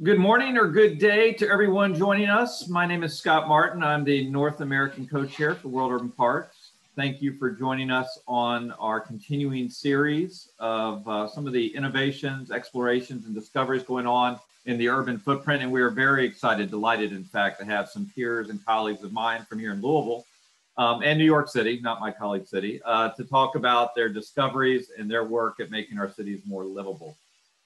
Good morning or good day to everyone joining us. My name is Scott Martin. I'm the North American co-chair for World Urban Parks. Thank you for joining us on our continuing series of uh, some of the innovations, explorations, and discoveries going on in the urban footprint. And we are very excited, delighted, in fact, to have some peers and colleagues of mine from here in Louisville um, and New York City, not my colleague city, uh, to talk about their discoveries and their work at making our cities more livable.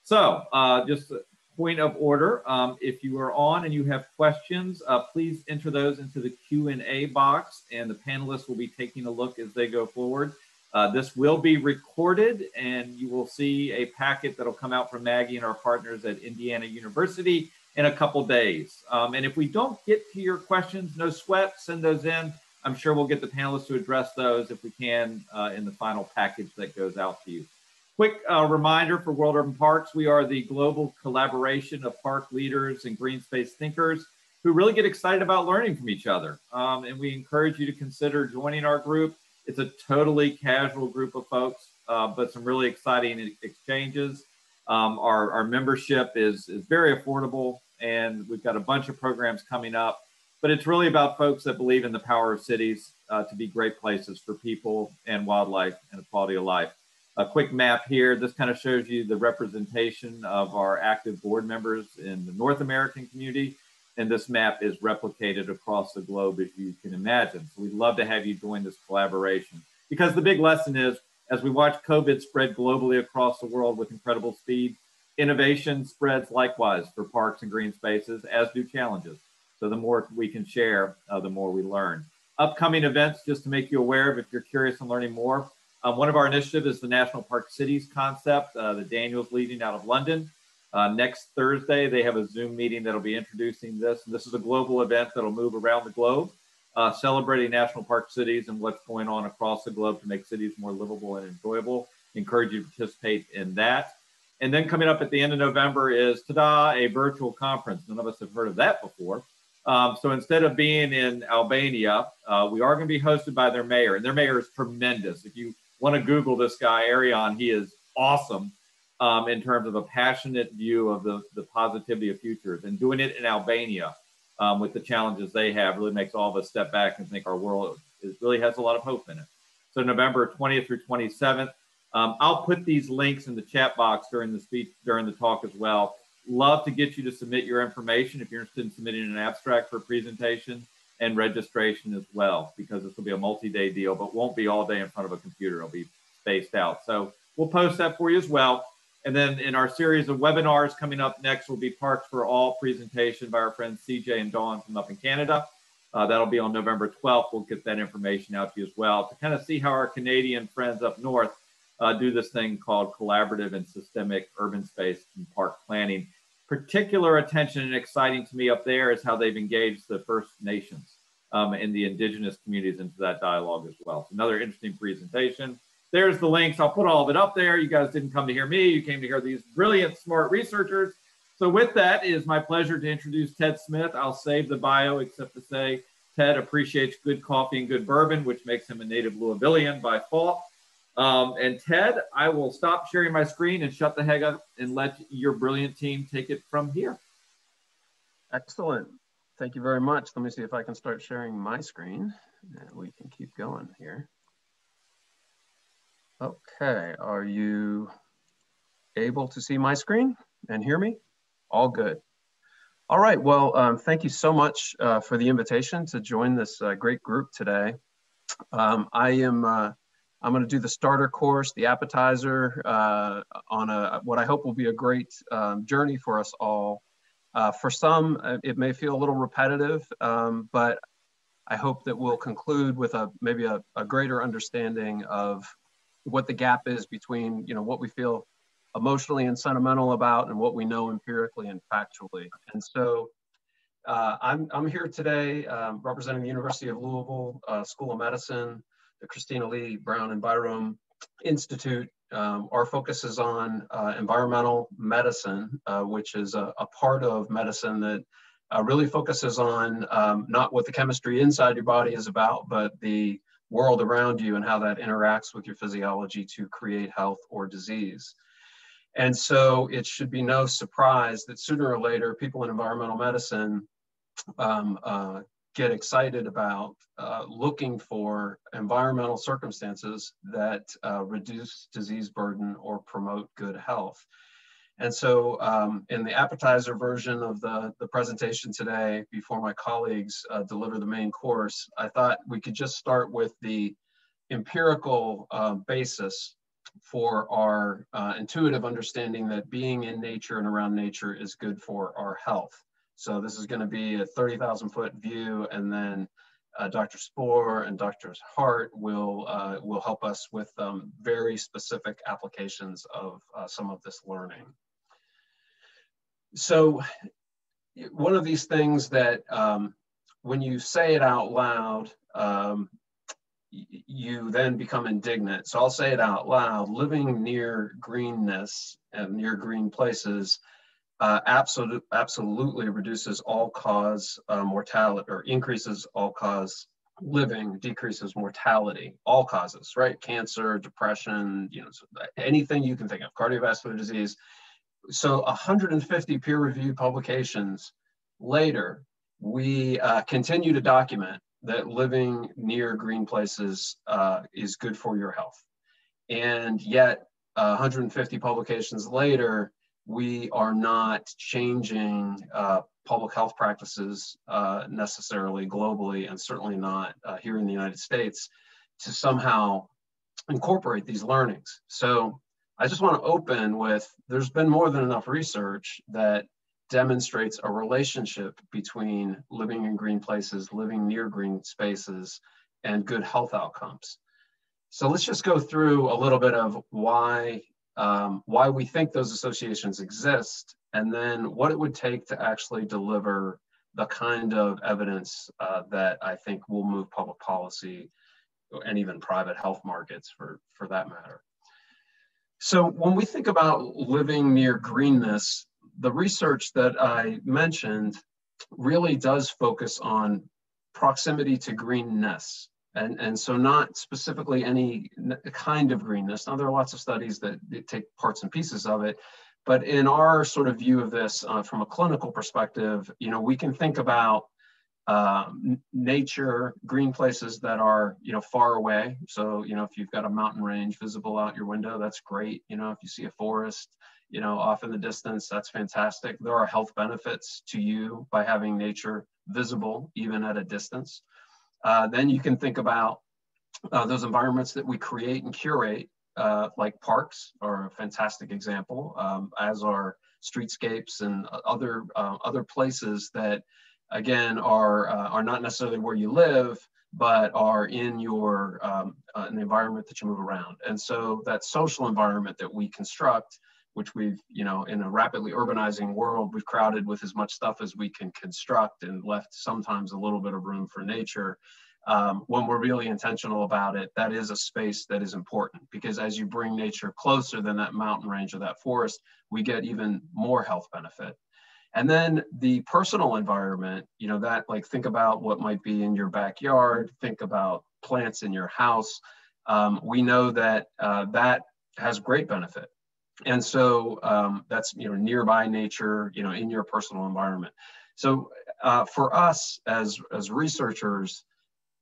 So, uh, just point of order. Um, if you are on and you have questions, uh, please enter those into the Q&A box and the panelists will be taking a look as they go forward. Uh, this will be recorded and you will see a packet that'll come out from Maggie and our partners at Indiana University in a couple days. Um, and if we don't get to your questions, no sweat, send those in. I'm sure we'll get the panelists to address those if we can uh, in the final package that goes out to you. Quick uh, reminder for World Urban Parks, we are the global collaboration of park leaders and green space thinkers who really get excited about learning from each other. Um, and we encourage you to consider joining our group. It's a totally casual group of folks, uh, but some really exciting exchanges. Um, our, our membership is, is very affordable and we've got a bunch of programs coming up, but it's really about folks that believe in the power of cities uh, to be great places for people and wildlife and quality of life a quick map here. This kind of shows you the representation of our active board members in the North American community. And this map is replicated across the globe, as you can imagine. So we'd love to have you join this collaboration because the big lesson is as we watch COVID spread globally across the world with incredible speed, innovation spreads likewise for parks and green spaces, as do challenges. So the more we can share, uh, the more we learn. Upcoming events, just to make you aware of if you're curious and learning more, um, one of our initiatives is the National Park Cities concept uh, that Daniel's leading out of London. Uh, next Thursday, they have a Zoom meeting that'll be introducing this. And this is a global event that'll move around the globe, uh, celebrating national park cities and what's going on across the globe to make cities more livable and enjoyable. Encourage you to participate in that. And then coming up at the end of November is, ta-da, a virtual conference. None of us have heard of that before. Um, so instead of being in Albania, uh, we are going to be hosted by their mayor, and their mayor is tremendous. If you want to Google this guy, Erion. He is awesome um, in terms of a passionate view of the, the positivity of futures and doing it in Albania um, with the challenges they have really makes all of us step back and think our world is, really has a lot of hope in it. So November 20th through 27th. Um, I'll put these links in the chat box during the speech, during the talk as well. Love to get you to submit your information if you're interested in submitting an abstract for a presentation and registration as well, because this will be a multi-day deal, but won't be all day in front of a computer. It'll be spaced out. So we'll post that for you as well. And then in our series of webinars coming up next will be Parks for All presentation by our friends CJ and Dawn from up in Canada. Uh, that'll be on November 12th. We'll get that information out to you as well to kind of see how our Canadian friends up north uh, do this thing called collaborative and systemic urban space and park planning particular attention and exciting to me up there is how they've engaged the First Nations um, and the indigenous communities into that dialogue as well. So another interesting presentation. There's the links. I'll put all of it up there. You guys didn't come to hear me. You came to hear these brilliant, smart researchers. So with that, it is my pleasure to introduce Ted Smith. I'll save the bio except to say Ted appreciates good coffee and good bourbon, which makes him a native Louisvillian by fault. Um, and Ted, I will stop sharing my screen and shut the heck up and let your brilliant team take it from here. Excellent. Thank you very much. Let me see if I can start sharing my screen and we can keep going here. Okay, are you able to see my screen and hear me? All good. All right, well, um, thank you so much uh, for the invitation to join this uh, great group today. Um, I am uh, I'm going to do the starter course, the appetizer, uh, on a what I hope will be a great um, journey for us all. Uh, for some, uh, it may feel a little repetitive, um, but I hope that we'll conclude with a maybe a, a, greater understanding of what the gap is between you know what we feel emotionally and sentimental about and what we know empirically and factually. And so uh, I'm, I'm here today um, representing the University of Louisville uh, School of Medicine the Christina Lee Brown Envirome Institute. Um, our focus is on uh, environmental medicine, uh, which is a, a, part of medicine that uh, really focuses on um, not what the chemistry inside your body is about, but the world around you and how that interacts with your physiology to create health or disease. And so it should be no surprise that sooner or later, people in environmental medicine um, uh, get excited about uh, looking for environmental circumstances that uh, reduce disease burden or promote good health. And so um, in the appetizer version of the, the presentation today, before my colleagues uh, deliver the main course, I thought we could just start with the empirical uh, basis for our uh, intuitive understanding that being in nature and around nature is good for our health. So this is going to be a 30,000 foot view, and then uh, Dr. Spoer and Dr. Hart will uh, will help us with um, very specific applications of uh, some of this learning. So one of these things that um, when you say it out loud, um, you then become indignant. So I'll say it out loud. Living near greenness and near green places uh, absolute, absolutely reduces all cause uh, mortality or increases all cause living, decreases mortality, all causes, right? Cancer, depression, you know, anything you can think of, cardiovascular disease. So 150 peer-reviewed publications later, we uh, continue to document that living near green places uh, is good for your health. And yet, uh, 150 publications later, we are not changing uh, public health practices uh, necessarily globally, and certainly not uh, here in the United States, to somehow incorporate these learnings. So I just want to open with there's been more than enough research that demonstrates a relationship between living in green places, living near green spaces, and good health outcomes. So let's just go through a little bit of why, um, why we think those associations exist, and then what it would take to actually deliver the kind of evidence uh, that I think will move public policy and even private health markets for, for that matter. So when we think about living near greenness, the research that I mentioned really does focus on proximity to greenness. And, and so not specifically any kind of greenness. Now there are lots of studies that, take parts and pieces of it, but in our sort of view of this uh, from a clinical perspective, you know, we can think about uh, nature, green places that are, you know, far away. So, you know, if you've got a mountain range visible out your window, that's great. You know, if you see a forest, you know, off in the distance, that's fantastic. There are health benefits to you by having nature visible, even at a distance. Uh, then you can think about uh, those environments that we create and curate, uh, like parks are a fantastic example, um, as are streetscapes and other uh, other places that, again, are uh, are not necessarily where you live, but are in your um, uh, in the environment that you move around. And so that social environment that we construct which we've, you know, in a rapidly urbanizing world, we've crowded with as much stuff as we can construct and left sometimes a little bit of room for nature. Um, when we're really intentional about it, that is a space that is important because as you bring nature closer than that mountain range or that forest, we get even more health benefit. And then the personal environment, you know, that like think about what might be in your backyard, think about plants in your house. Um, we know that uh, that has great benefit and so um, that's you know nearby nature you know in your personal environment so uh, for us as as researchers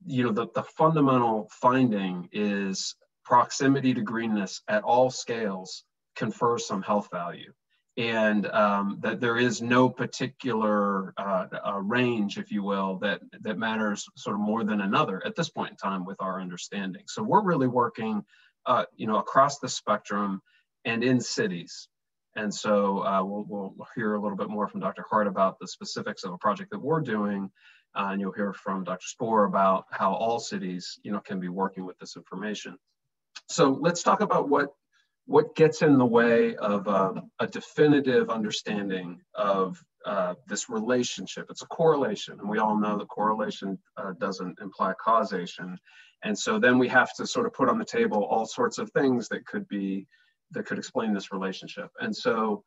you know the, the fundamental finding is proximity to greenness at all scales confers some health value and um, that there is no particular uh, uh, range, if you will, that that matters sort of more than another at this point in time with our understanding. So we're really working, uh, you know, across the spectrum and in cities. And so uh, we'll, we'll, hear a little bit more from Dr. Hart about the specifics of a project that we're doing. Uh, and you'll hear from Dr. Spoer about how all cities you know, can be working with this information. So let's talk about what, what gets in the way of um, a definitive understanding of uh, this relationship. It's a correlation, and we all know that correlation uh, doesn't imply causation. And so then we have to sort of put on the table all sorts of things that could be that could explain this relationship. And so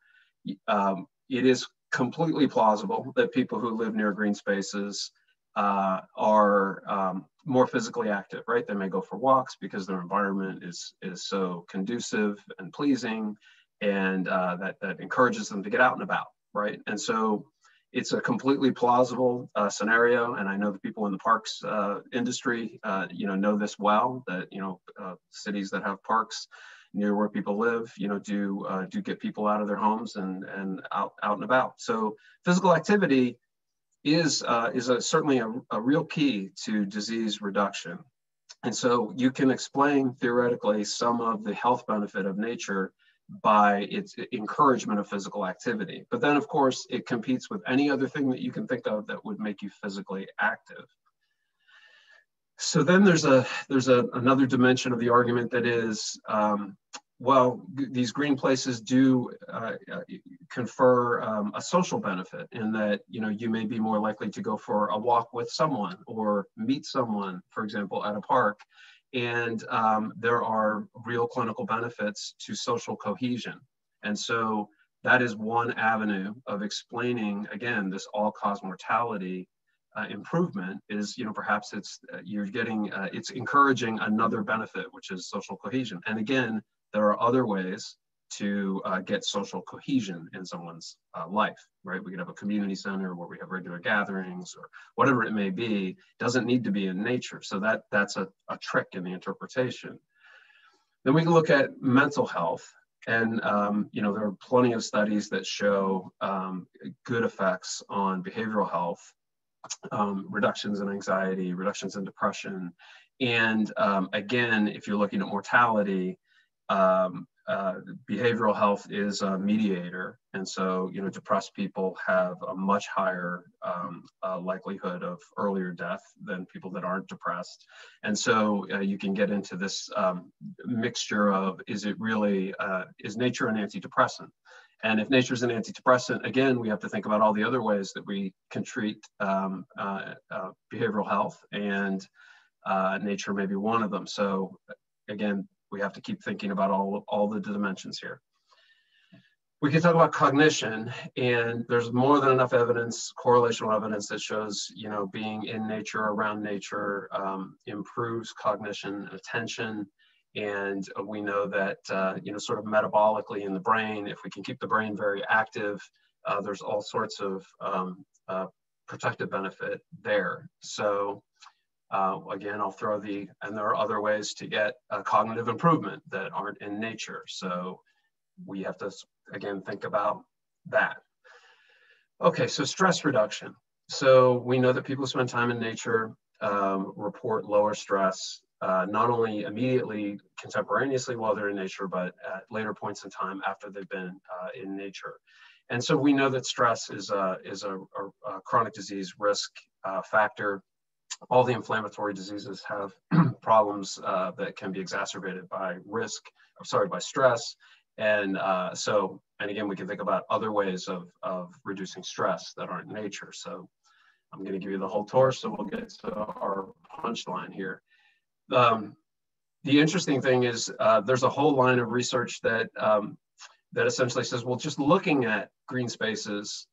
um, it is completely plausible that people who live near green spaces uh, are um, more physically active, right? They may go for walks because their environment is, is so conducive and pleasing. and uh, that, that encourages them to get out and about, right? And so it's a completely plausible uh, scenario, and I know the people in the parks uh, industry, uh, you know, know this well. That you know, uh, cities that have parks near where people live, you know, do uh, do get people out of their homes and and out out and about. So physical activity is uh, is a, certainly a, a real key to disease reduction. And so you can explain theoretically some of the health benefit of nature by its encouragement of physical activity. But then, of course, it competes with any other thing that you can think of that would make you physically active. So then there's a there's a, another dimension of the argument that is, um, well, these green places do uh, uh, confer um, a social benefit in that you know you may be more likely to go for a walk with someone or meet someone, for example, at a park, and um, there are real clinical benefits to social cohesion. And so that is one avenue of explaining, again, this all-cause mortality uh, improvement is, you know, perhaps it's, uh, you're getting, uh, it's encouraging another benefit, which is social cohesion. And again, there are other ways to uh, get social cohesion in someone's uh, life, right? We could have a community center where we have regular gatherings or whatever it may be. Doesn't need to be in nature. So that that's a, a trick in the interpretation. Then we can look at mental health. And um, you know there are plenty of studies that show um, good effects on behavioral health, um, reductions in anxiety, reductions in depression, and um, again, if you're looking at mortality, um, uh, behavioral health is a mediator. And so, you know, depressed people have a much higher um, uh, likelihood of earlier death than people that aren't depressed. And so uh, you can get into this um, mixture of, is it really, uh, is nature an antidepressant? And if nature is an antidepressant, again, we have to think about all the other ways that we can treat um, uh, behavioral health and nature may be one of them. So again, we have to keep thinking about all, all the dimensions here. We can talk about cognition, and there's more than enough evidence, correlational evidence that shows, you know, being in nature, around nature, um, improves cognition attention. And we know that, uh, you know, sort of metabolically in the brain, if we can keep the brain very active, uh, there's all sorts of um, uh, protective benefit there. So uh, again, I'll throw the, and there are other ways to get cognitive improvement that aren't in nature. So we have to, again, think about that. Okay, so stress reduction. So we know that people spend time in nature um, report lower stress, uh, not only immediately contemporaneously while they're in nature, but at later points in time after they've been uh, in nature. And so we know that stress is a, is a, a, a chronic disease risk uh, factor all the inflammatory diseases have problems uh, that can be exacerbated by risk, I'm sorry, by stress. And uh, so, and again, we can think about other ways of, of reducing stress that aren't nature. So I'm gonna give you the whole tour, so we'll get to our punchline here. Um, the interesting thing is uh, there's a whole line of research that, um, that essentially says, well, just looking at green spaces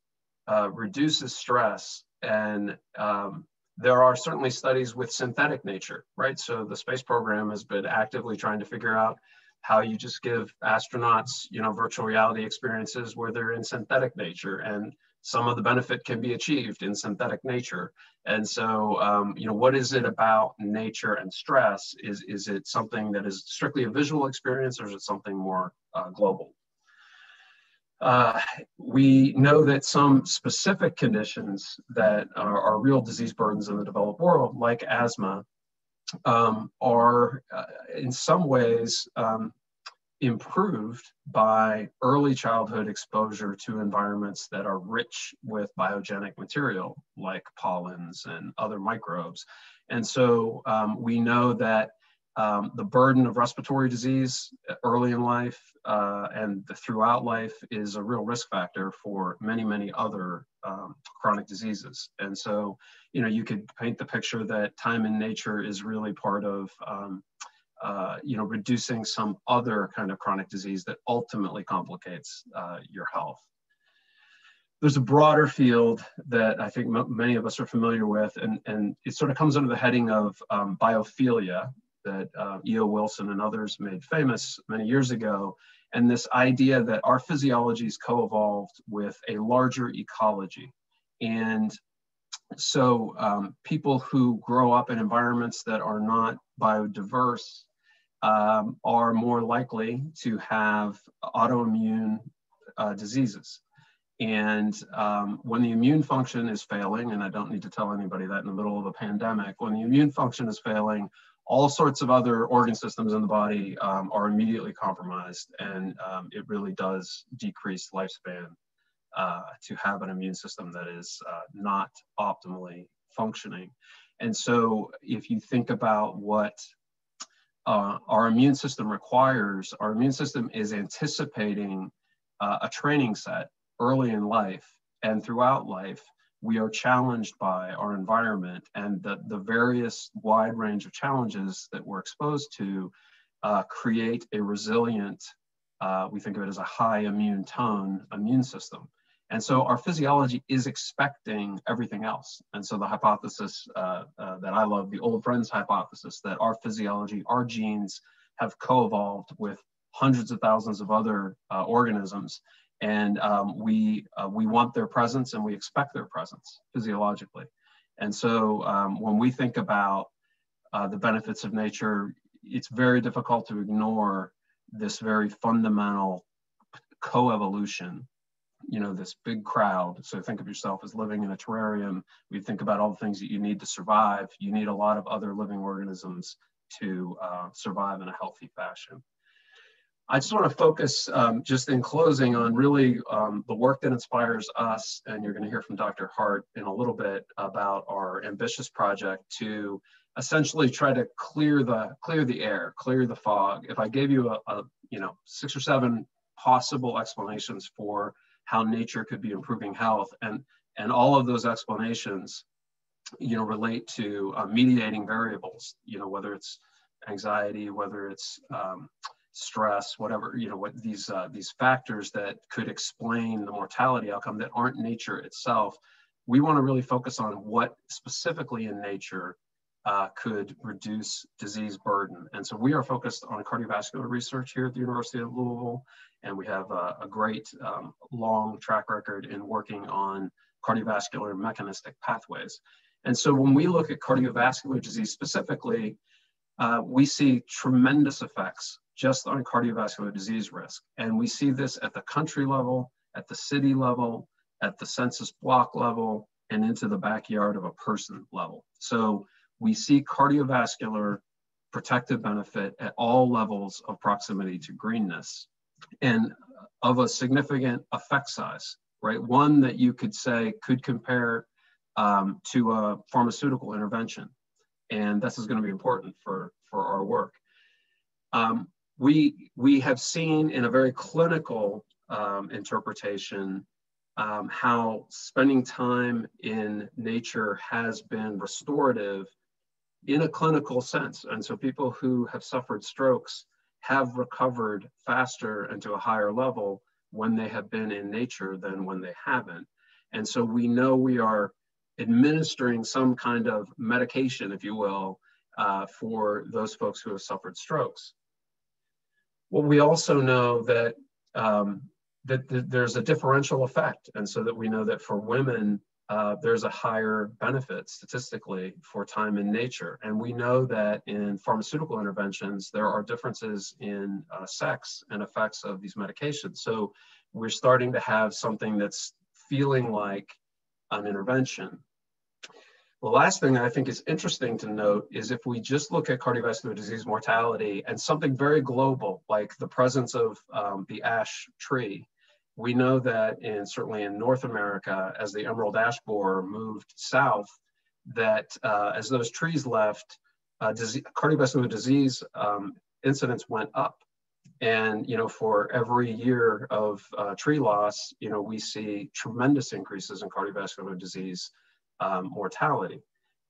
uh, reduces stress and um, there are certainly studies with synthetic nature, right? So the space program has been actively trying to figure out how you just give astronauts, you know, virtual reality experiences where they're in synthetic nature and some of the benefit can be achieved in synthetic nature. And so, um, you know, what is it about nature and stress? Is, is it something that is strictly a visual experience or is it something more uh, global? Uh, we know that some specific conditions that are, are, real disease burdens in the developed world, like asthma, um, are uh, in some ways um, improved by early childhood exposure to environments that are rich with biogenic material, like pollens and other microbes. And so um, we know that um, the burden of respiratory disease early in life uh, and throughout life is a real risk factor for many, many other um, chronic diseases. And so, you know, you could paint the picture that time in nature is really part of, um, uh, you know, reducing some other kind of chronic disease that ultimately complicates uh, your health. There's a broader field that I think many of us are familiar with, and, and it sort of comes under the heading of um, biophilia, that uh, E.O. Wilson and others made famous many years ago. and this idea that our physiology is co-evolved with a larger ecology. And so um, people who grow up in environments that are not biodiverse um, are more likely to have autoimmune uh, diseases. And um, when the immune function is failing, and I don't need to tell anybody that in the middle of a pandemic, when the immune function is failing, all sorts of other organ systems in the body um, are immediately compromised, and um, it really does decrease lifespan uh, to have an immune system that is uh, not optimally functioning. And so, if you think about what uh, our immune system requires, our immune system is anticipating uh, a training set early in life and throughout life, we are challenged by our environment and the, the various wide range of challenges that we're exposed to uh, create a resilient, we think of it as a high immune tone immune system. And so our physiology is expecting everything else. And so the hypothesis uh, uh that I love, the old friends hypothesis, that our physiology, our genes have co-evolved with hundreds of thousands of other uh, organisms and um, we uh, we want their presence and we expect their presence physiologically. And so um, when we think about uh, the benefits of nature, it's very difficult to ignore this very fundamental co-evolution. You know, this big crowd. So think of yourself as living in a terrarium. We think about all the things that you need to survive. You need a lot of other living organisms to uh, survive in a healthy fashion. I just want to focus um, just in closing on really um, the work that inspires us, and you're going to hear from Dr. Hart in a little bit about our ambitious project to essentially try to clear the clear the air, clear the fog. If I gave you a, a you know six or seven possible explanations for how nature could be improving health, and and all of those explanations, you know, relate to uh, mediating variables. You know, whether it's anxiety, whether it's um, stress, whatever, you know, what these, uh, these factors that could explain the mortality outcome that aren't nature itself. We want to really focus on what specifically in nature uh, could reduce disease burden. And so we are focused on cardiovascular research here at the University of Louisville, and we have a, a great um, long track record in working on cardiovascular mechanistic pathways. And so when we look at cardiovascular disease specifically, uh, we see tremendous effects just on cardiovascular disease risk. And we see this at the country level, at the city level, at the census block level, and into the backyard of a person level. So we see cardiovascular protective benefit at all levels of proximity to greenness and of a significant effect size, right? One that you could say could compare um, to a pharmaceutical intervention. And this is going to be important for, for our work. Um, we, we have seen in a very clinical um, interpretation um, how spending time in nature has been restorative in a clinical sense. And so people who have suffered strokes have recovered faster and to a higher level when they have been in nature than when they haven't. And so we know we are administering some kind of medication, if you will, uh, for those folks who have suffered strokes. Well, we also know that, um, that, that there's a differential effect. And so that we know that for women, uh, there's a higher benefit statistically for time in nature. And we know that in pharmaceutical interventions, there are differences in uh, sex and effects of these medications. So we're starting to have something that's feeling like an intervention. The last thing that I think is interesting to note is if we just look at cardiovascular disease mortality and something very global, like the presence of um, the ash tree, we know that in certainly in North America, as the emerald ash borer moved south, that uh, as those trees left, uh, disease, cardiovascular disease um, incidence went up. And you know, for every year of uh, tree loss, you know, we see tremendous increases in cardiovascular disease um, mortality.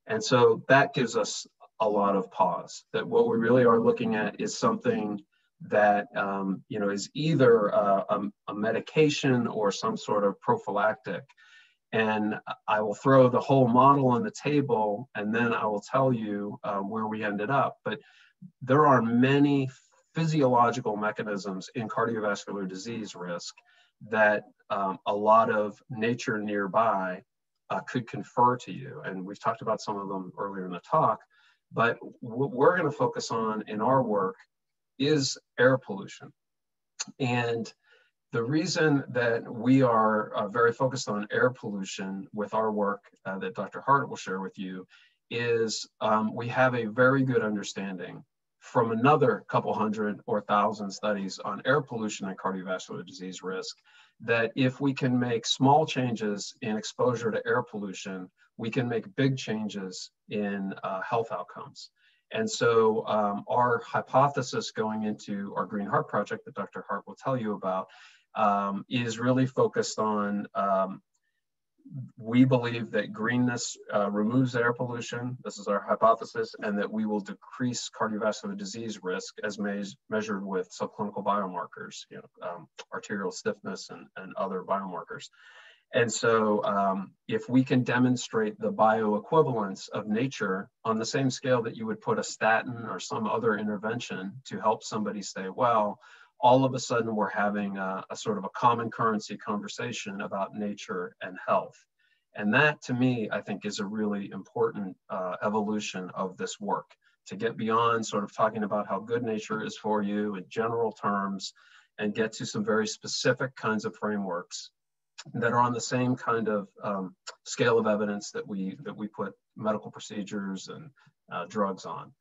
And so that gives us a lot of pause that what we really are looking at is something that um, you know is either a, a, a, medication or some sort of prophylactic. And I will throw the whole model on the table and then I will tell you uh, where we ended up. But there are many physiological mechanisms in cardiovascular disease risk that um, a lot of nature nearby uh, could confer to you. And we've talked about some of them earlier in the talk, but what we're going to focus on in our work is air pollution. And the reason that we are uh, very focused on air pollution with our work uh, that Dr. Hart will share with you is um, we have a very good understanding from another couple hundred or thousand studies on air pollution and cardiovascular disease risk that if we can make small changes in exposure to air pollution, we can make big changes in uh, health outcomes. And so um, our hypothesis going into our Green Heart project that Dr. Hart will tell you about um, is really focused on um, we believe that greenness uh, removes air pollution. This is our hypothesis, and that we will decrease cardiovascular disease risk as me measured with subclinical biomarkers, you know, um, arterial stiffness and, and other biomarkers. And so um, if we can demonstrate the bioequivalence of nature on the same scale that you would put a statin or some other intervention to help somebody stay well, all of a sudden we're having a, a sort of a common currency conversation about nature and health. And that to me, I think is a really important uh, evolution of this work to get beyond sort of talking about how good nature is for you in general terms and get to some very specific kinds of frameworks that are on the same kind of um, scale of evidence that we that we put medical procedures and uh, drugs on.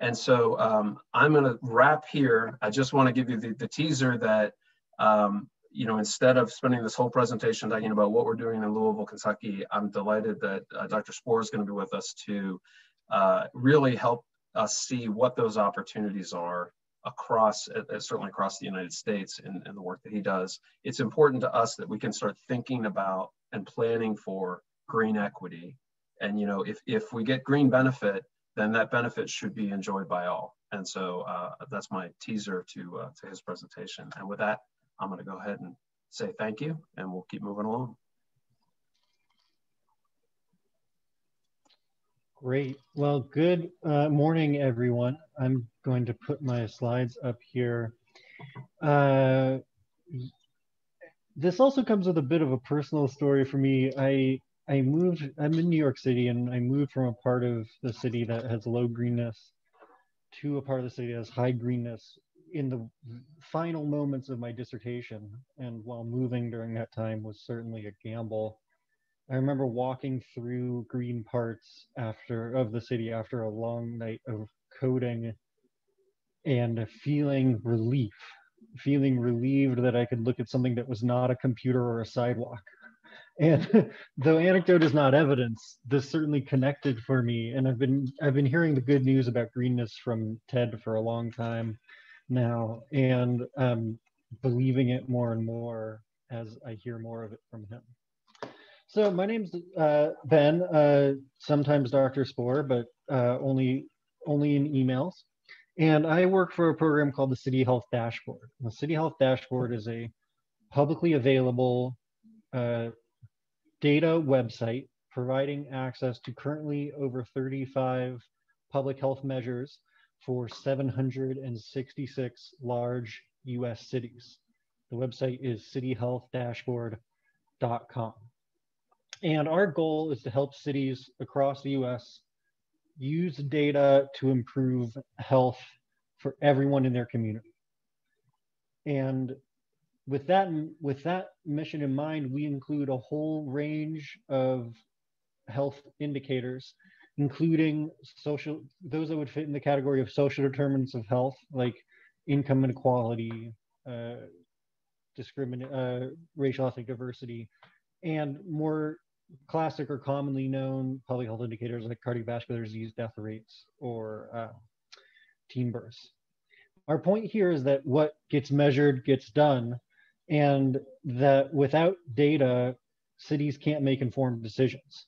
And so um, I'm going to wrap here. I just want to give you the, the teaser that, um, you know, instead of spending this whole presentation talking about what we're doing in Louisville, Kentucky, I'm delighted that uh, Dr. Spoer is going to be with us to uh, really help us see what those opportunities are across, uh, certainly across the United States in, in the work that he does. It's important to us that we can start thinking about and planning for green equity. And, you know, if, if we get green benefit, then that benefit should be enjoyed by all. And so uh, that's my teaser to, uh, to his presentation. And with that, I'm gonna go ahead and say thank you and we'll keep moving along. Great. Well, good uh, morning, everyone. I'm going to put my slides up here. Uh, this also comes with a bit of a personal story for me. I I moved, I'm in New York City and I moved from a part of the city that has low greenness to a part of the city that has high greenness in the final moments of my dissertation. And while moving during that time was certainly a gamble. I remember walking through green parts after of the city after a long night of coding and feeling relief, feeling relieved that I could look at something that was not a computer or a sidewalk. And though anecdote is not evidence this certainly connected for me. And i've been i've been hearing the good news about greenness from ted for a long time now and um, believing it more and more as i hear more of it from him so my name's uh, ben uh, sometimes dr Spoer but uh, only only in emails and i work for a program called the city health dashboard the city health dashboard is a publicly available uh, data website providing access to currently over 35 public health measures for 766 large US cities. The website is cityhealthdashboard.com. And our goal is to help cities across the US use data to improve health for everyone in their community. And with that with that mission in mind, we include a whole range of health indicators, including social those that would fit in the category of social determinants of health, like income inequality, uh, discriminate, uh, racial ethnic diversity, and more classic or commonly known public health indicators like cardiovascular disease death rates or uh, teen births. Our point here is that what gets measured gets done, and that without data, cities can't make informed decisions.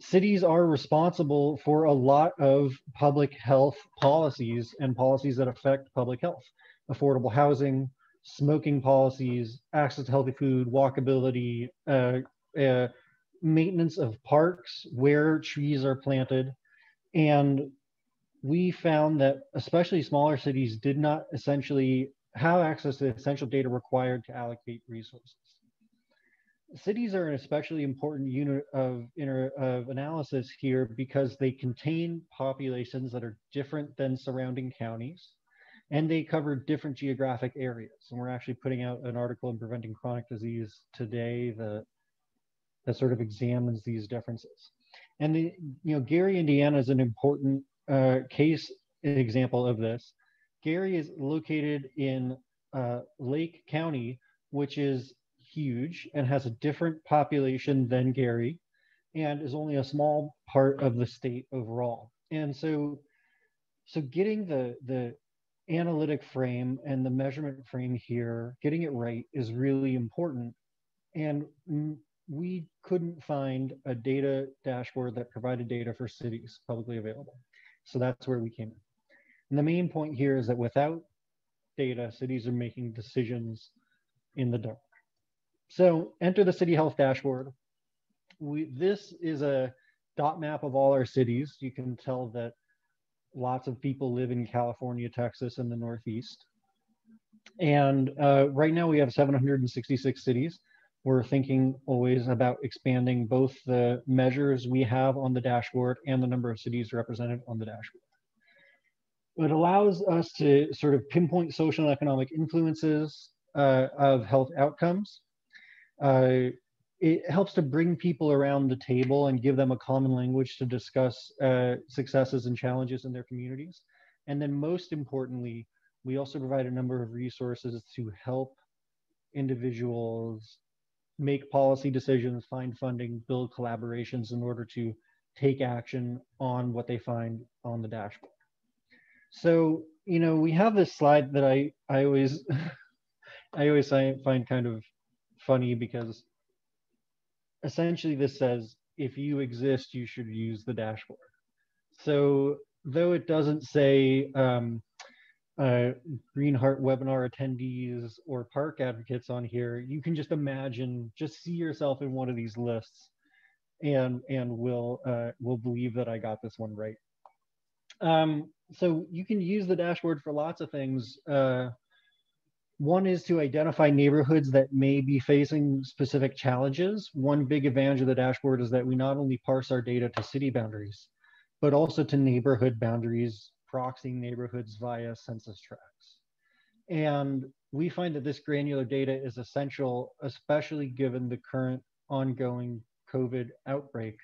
Cities are responsible for a lot of public health policies and policies that affect public health, affordable housing, smoking policies, access to healthy food, walkability, uh, uh, maintenance of parks where trees are planted. And we found that especially smaller cities did not essentially have access to the essential data required to allocate resources. Cities are an especially important unit of, of analysis here because they contain populations that are different than surrounding counties and they cover different geographic areas. And we're actually putting out an article in Preventing Chronic Disease today that, that sort of examines these differences. And the, you know, Gary, Indiana is an important uh, case example of this. Gary is located in uh, Lake County, which is huge and has a different population than Gary and is only a small part of the state overall. And so, so getting the, the analytic frame and the measurement frame here, getting it right is really important. And we couldn't find a data dashboard that provided data for cities publicly available. So that's where we came in. And the main point here is that without data, cities are making decisions in the dark. So enter the city health dashboard. We, this is a dot map of all our cities. You can tell that lots of people live in California, Texas, and the Northeast. And uh, right now we have 766 cities. We're thinking always about expanding both the measures we have on the dashboard and the number of cities represented on the dashboard. It allows us to sort of pinpoint social and economic influences uh, of health outcomes. Uh, it helps to bring people around the table and give them a common language to discuss uh, successes and challenges in their communities. And then most importantly, we also provide a number of resources to help individuals make policy decisions, find funding, build collaborations in order to take action on what they find on the dashboard. So, you know, we have this slide that I, I always, I always find kind of funny because essentially this says, if you exist, you should use the dashboard. So though it doesn't say um, uh, Green Heart webinar attendees or park advocates on here, you can just imagine, just see yourself in one of these lists and and will uh, will believe that I got this one right. Um, so you can use the dashboard for lots of things. Uh, one is to identify neighborhoods that may be facing specific challenges. One big advantage of the dashboard is that we not only parse our data to city boundaries, but also to neighborhood boundaries, proxying neighborhoods via census tracts. And we find that this granular data is essential, especially given the current ongoing COVID outbreak.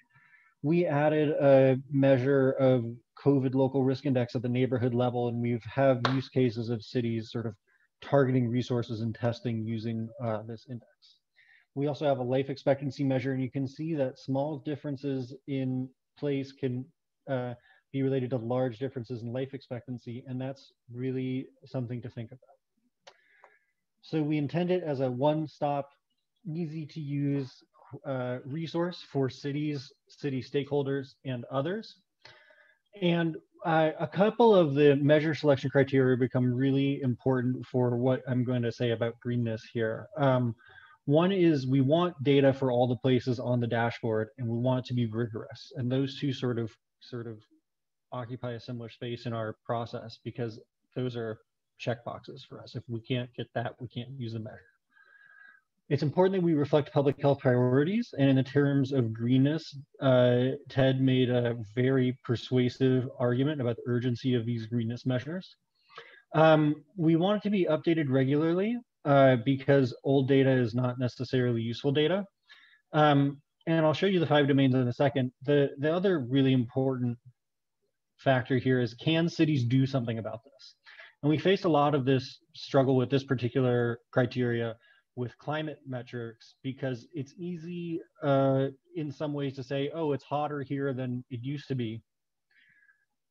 We added a measure of COVID local risk index at the neighborhood level, and we've have use cases of cities sort of targeting resources and testing using uh, this index. We also have a life expectancy measure, and you can see that small differences in place can uh, be related to large differences in life expectancy, and that's really something to think about. So we intend it as a one-stop, easy-to-use uh, resource for cities, city stakeholders, and others. And uh, a couple of the measure selection criteria become really important for what I'm going to say about greenness here. Um, one is we want data for all the places on the dashboard and we want it to be rigorous. And those two sort of sort of occupy a similar space in our process because those are check boxes for us. If we can't get that, we can't use the measure. It's important that we reflect public health priorities. And in the terms of greenness, uh, Ted made a very persuasive argument about the urgency of these greenness measures. Um, we want it to be updated regularly uh, because old data is not necessarily useful data. Um, and I'll show you the five domains in a second. The, the other really important factor here is can cities do something about this? And we faced a lot of this struggle with this particular criteria with climate metrics because it's easy uh, in some ways to say, oh, it's hotter here than it used to be.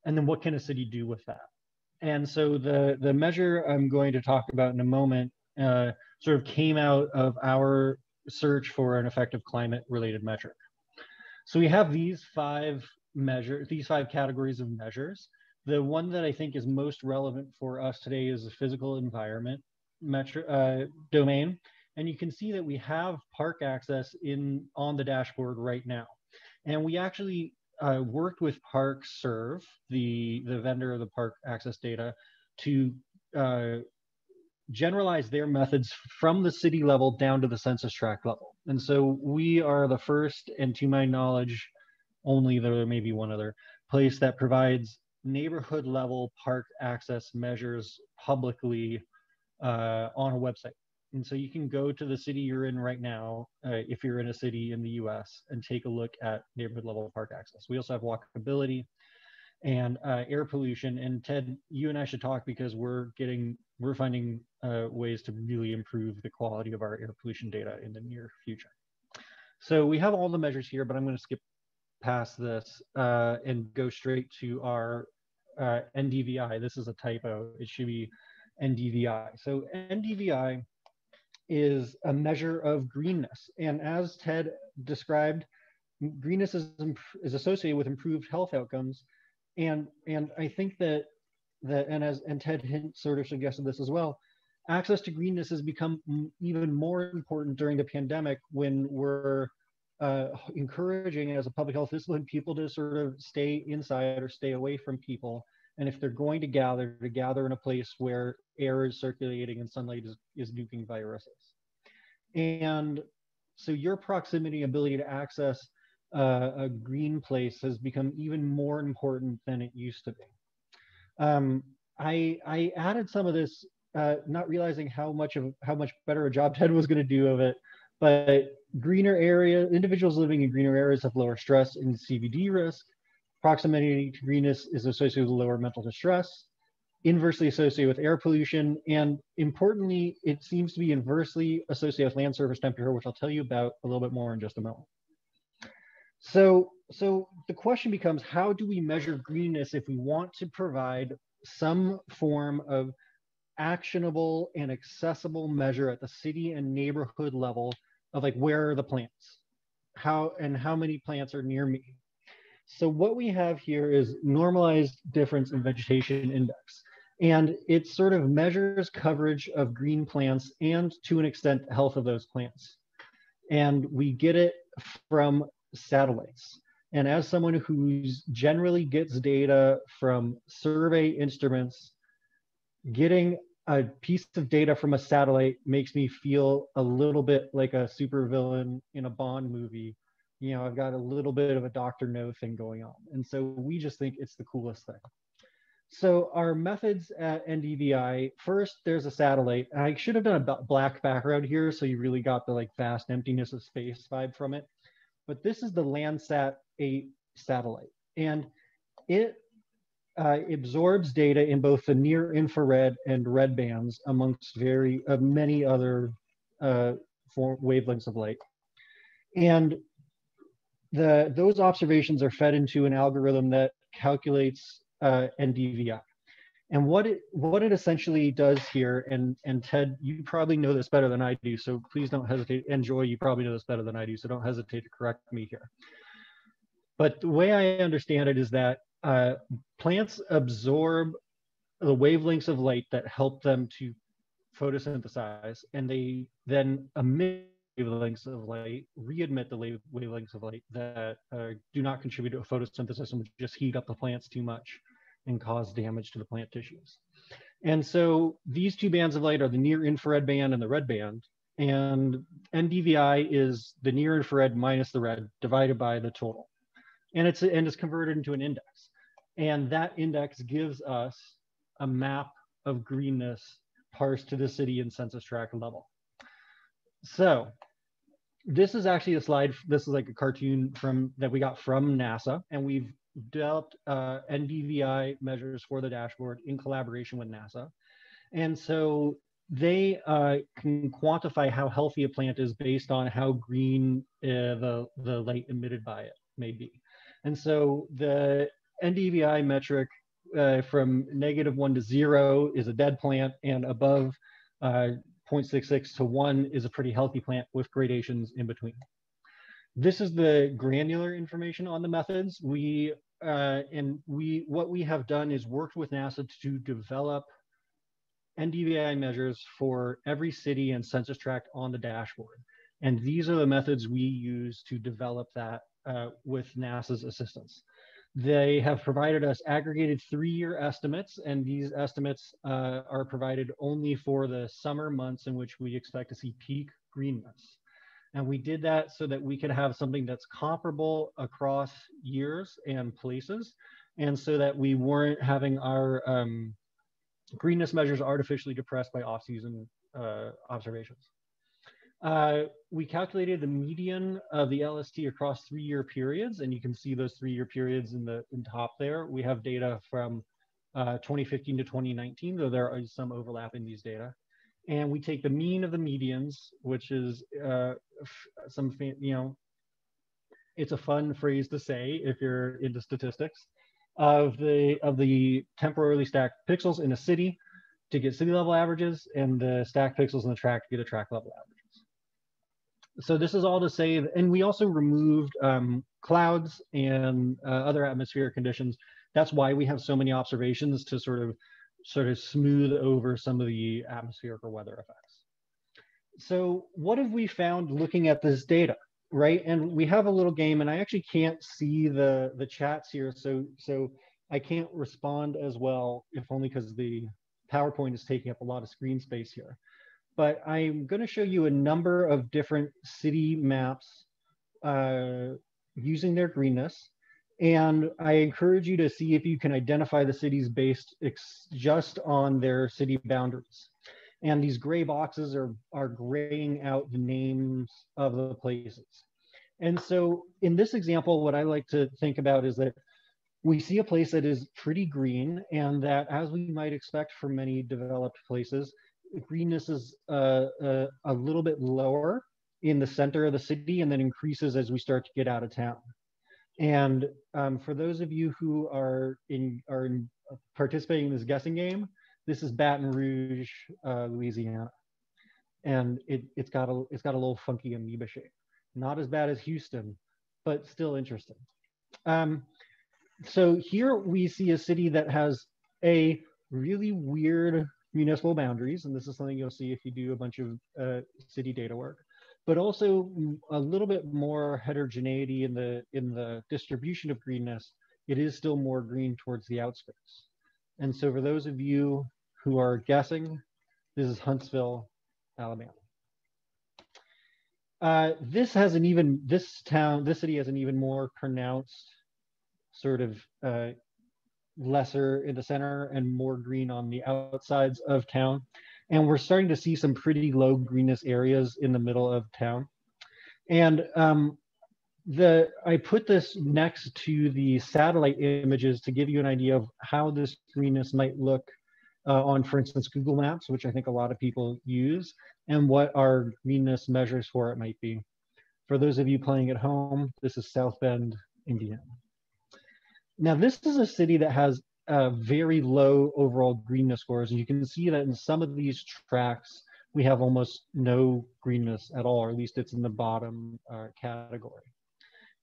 And then what can a city do with that? And so the, the measure I'm going to talk about in a moment uh, sort of came out of our search for an effective climate related metric. So we have these five measure, these five categories of measures. The one that I think is most relevant for us today is the physical environment metro, uh, domain. And you can see that we have park access in on the dashboard right now. And we actually uh, worked with ParkServe, the, the vendor of the park access data, to uh, generalize their methods from the city level down to the census tract level. And so we are the first, and to my knowledge, only there may be one other place that provides neighborhood level park access measures publicly uh, on a website. And so you can go to the city you're in right now, uh, if you're in a city in the US, and take a look at neighborhood level park access. We also have walkability and uh, air pollution. And Ted, you and I should talk because we're getting, we're finding uh, ways to really improve the quality of our air pollution data in the near future. So we have all the measures here, but I'm going to skip past this uh, and go straight to our uh, NDVI. This is a typo. It should be NDVI. So NDVI is a measure of greenness. And as Ted described, greenness is, is associated with improved health outcomes. And, and I think that, that and as and Ted Hint sort of suggested this as well, access to greenness has become even more important during the pandemic when we're uh, encouraging as a public health discipline people to sort of stay inside or stay away from people. And if they're going to gather, to gather in a place where air is circulating and sunlight is, is nuking viruses. And so your proximity ability to access uh, a green place has become even more important than it used to be. Um, I, I added some of this, uh, not realizing how much of how much better a job Ted was going to do of it, but greener area individuals living in greener areas have lower stress and CVD risk. Proximity to greenness is associated with lower mental distress inversely associated with air pollution. And importantly, it seems to be inversely associated with land surface temperature, which I'll tell you about a little bit more in just a moment. So, so the question becomes, how do we measure greenness if we want to provide some form of actionable and accessible measure at the city and neighborhood level of like, where are the plants? How, and how many plants are near me? So what we have here is normalized difference in vegetation index. And it sort of measures coverage of green plants and to an extent, health of those plants. And we get it from satellites. And as someone who generally gets data from survey instruments, getting a piece of data from a satellite makes me feel a little bit like a supervillain in a Bond movie. You know, I've got a little bit of a Doctor No thing going on. And so we just think it's the coolest thing. So our methods at NDVI, first there's a satellite. I should have done a black background here so you really got the like vast emptiness of space vibe from it. But this is the Landsat 8 satellite. And it uh, absorbs data in both the near infrared and red bands amongst very uh, many other uh, wavelengths of light. And the, those observations are fed into an algorithm that calculates uh, NDVI. And what it what it essentially does here, and and Ted, you probably know this better than I do, so please don't hesitate. And Joy, you probably know this better than I do, so don't hesitate to correct me here. But the way I understand it is that uh, plants absorb the wavelengths of light that help them to photosynthesize, and they then emit wavelengths of light, re-emit the wavelengths of light that uh, do not contribute to photosynthesis and just heat up the plants too much and cause damage to the plant tissues. And so these two bands of light are the near infrared band and the red band. And NDVI is the near infrared minus the red divided by the total. And it's, and it's converted into an index. And that index gives us a map of greenness parsed to the city and census tract level. So this is actually a slide. This is like a cartoon from that we got from NASA, and we've developed uh, NDVI measures for the dashboard in collaboration with NASA. And so they uh, can quantify how healthy a plant is based on how green uh, the, the light emitted by it may be. And so the NDVI metric uh, from negative one to zero is a dead plant and above uh, 0.66 to one is a pretty healthy plant with gradations in between. This is the granular information on the methods. We uh, and we what we have done is worked with NASA to develop NDVI measures for every city and census tract on the dashboard. And these are the methods we use to develop that uh, with NASA's assistance. They have provided us aggregated three-year estimates, and these estimates uh, are provided only for the summer months in which we expect to see peak greenness. And we did that so that we could have something that's comparable across years and places, and so that we weren't having our um, greenness measures artificially depressed by off-season uh, observations. Uh, we calculated the median of the LST across three-year periods, and you can see those three-year periods in the in top there. We have data from uh, 2015 to 2019, though there is some overlap in these data. And we take the mean of the medians, which is uh, some, you know, it's a fun phrase to say if you're into statistics, of the of the temporarily stacked pixels in a city to get city level averages, and the stacked pixels in the track to get a track level average so this is all to say, and we also removed um, clouds and uh, other atmospheric conditions. That's why we have so many observations to sort of sort of smooth over some of the atmospheric or weather effects. So what have we found looking at this data, right? And we have a little game, and I actually can't see the the chats here, so so I can't respond as well, if only because the PowerPoint is taking up a lot of screen space here but I'm going to show you a number of different city maps uh, using their greenness. And I encourage you to see if you can identify the cities based just on their city boundaries. And these gray boxes are, are graying out the names of the places. And so in this example, what I like to think about is that we see a place that is pretty green and that as we might expect for many developed places, greenness is uh, uh, a little bit lower in the center of the city and then increases as we start to get out of town. And um, for those of you who are in are in, participating in this guessing game, this is Baton Rouge, uh, Louisiana, and it, it's got a it's got a little funky amoeba shape. Not as bad as Houston, but still interesting. Um, so here we see a city that has a really weird municipal boundaries, and this is something you'll see if you do a bunch of uh, city data work, but also a little bit more heterogeneity in the in the distribution of greenness. It is still more green towards the outskirts. And so for those of you who are guessing, this is Huntsville, Alabama. Uh, this has an even, this town, this city has an even more pronounced sort of uh, lesser in the center and more green on the outsides of town. And we're starting to see some pretty low greenness areas in the middle of town. And um, the I put this next to the satellite images to give you an idea of how this greenness might look uh, on, for instance, Google Maps, which I think a lot of people use, and what our greenness measures for it might be. For those of you playing at home, this is South Bend, Indiana. Now, this is a city that has uh, very low overall greenness scores. And you can see that in some of these tracks, we have almost no greenness at all, or at least it's in the bottom uh, category.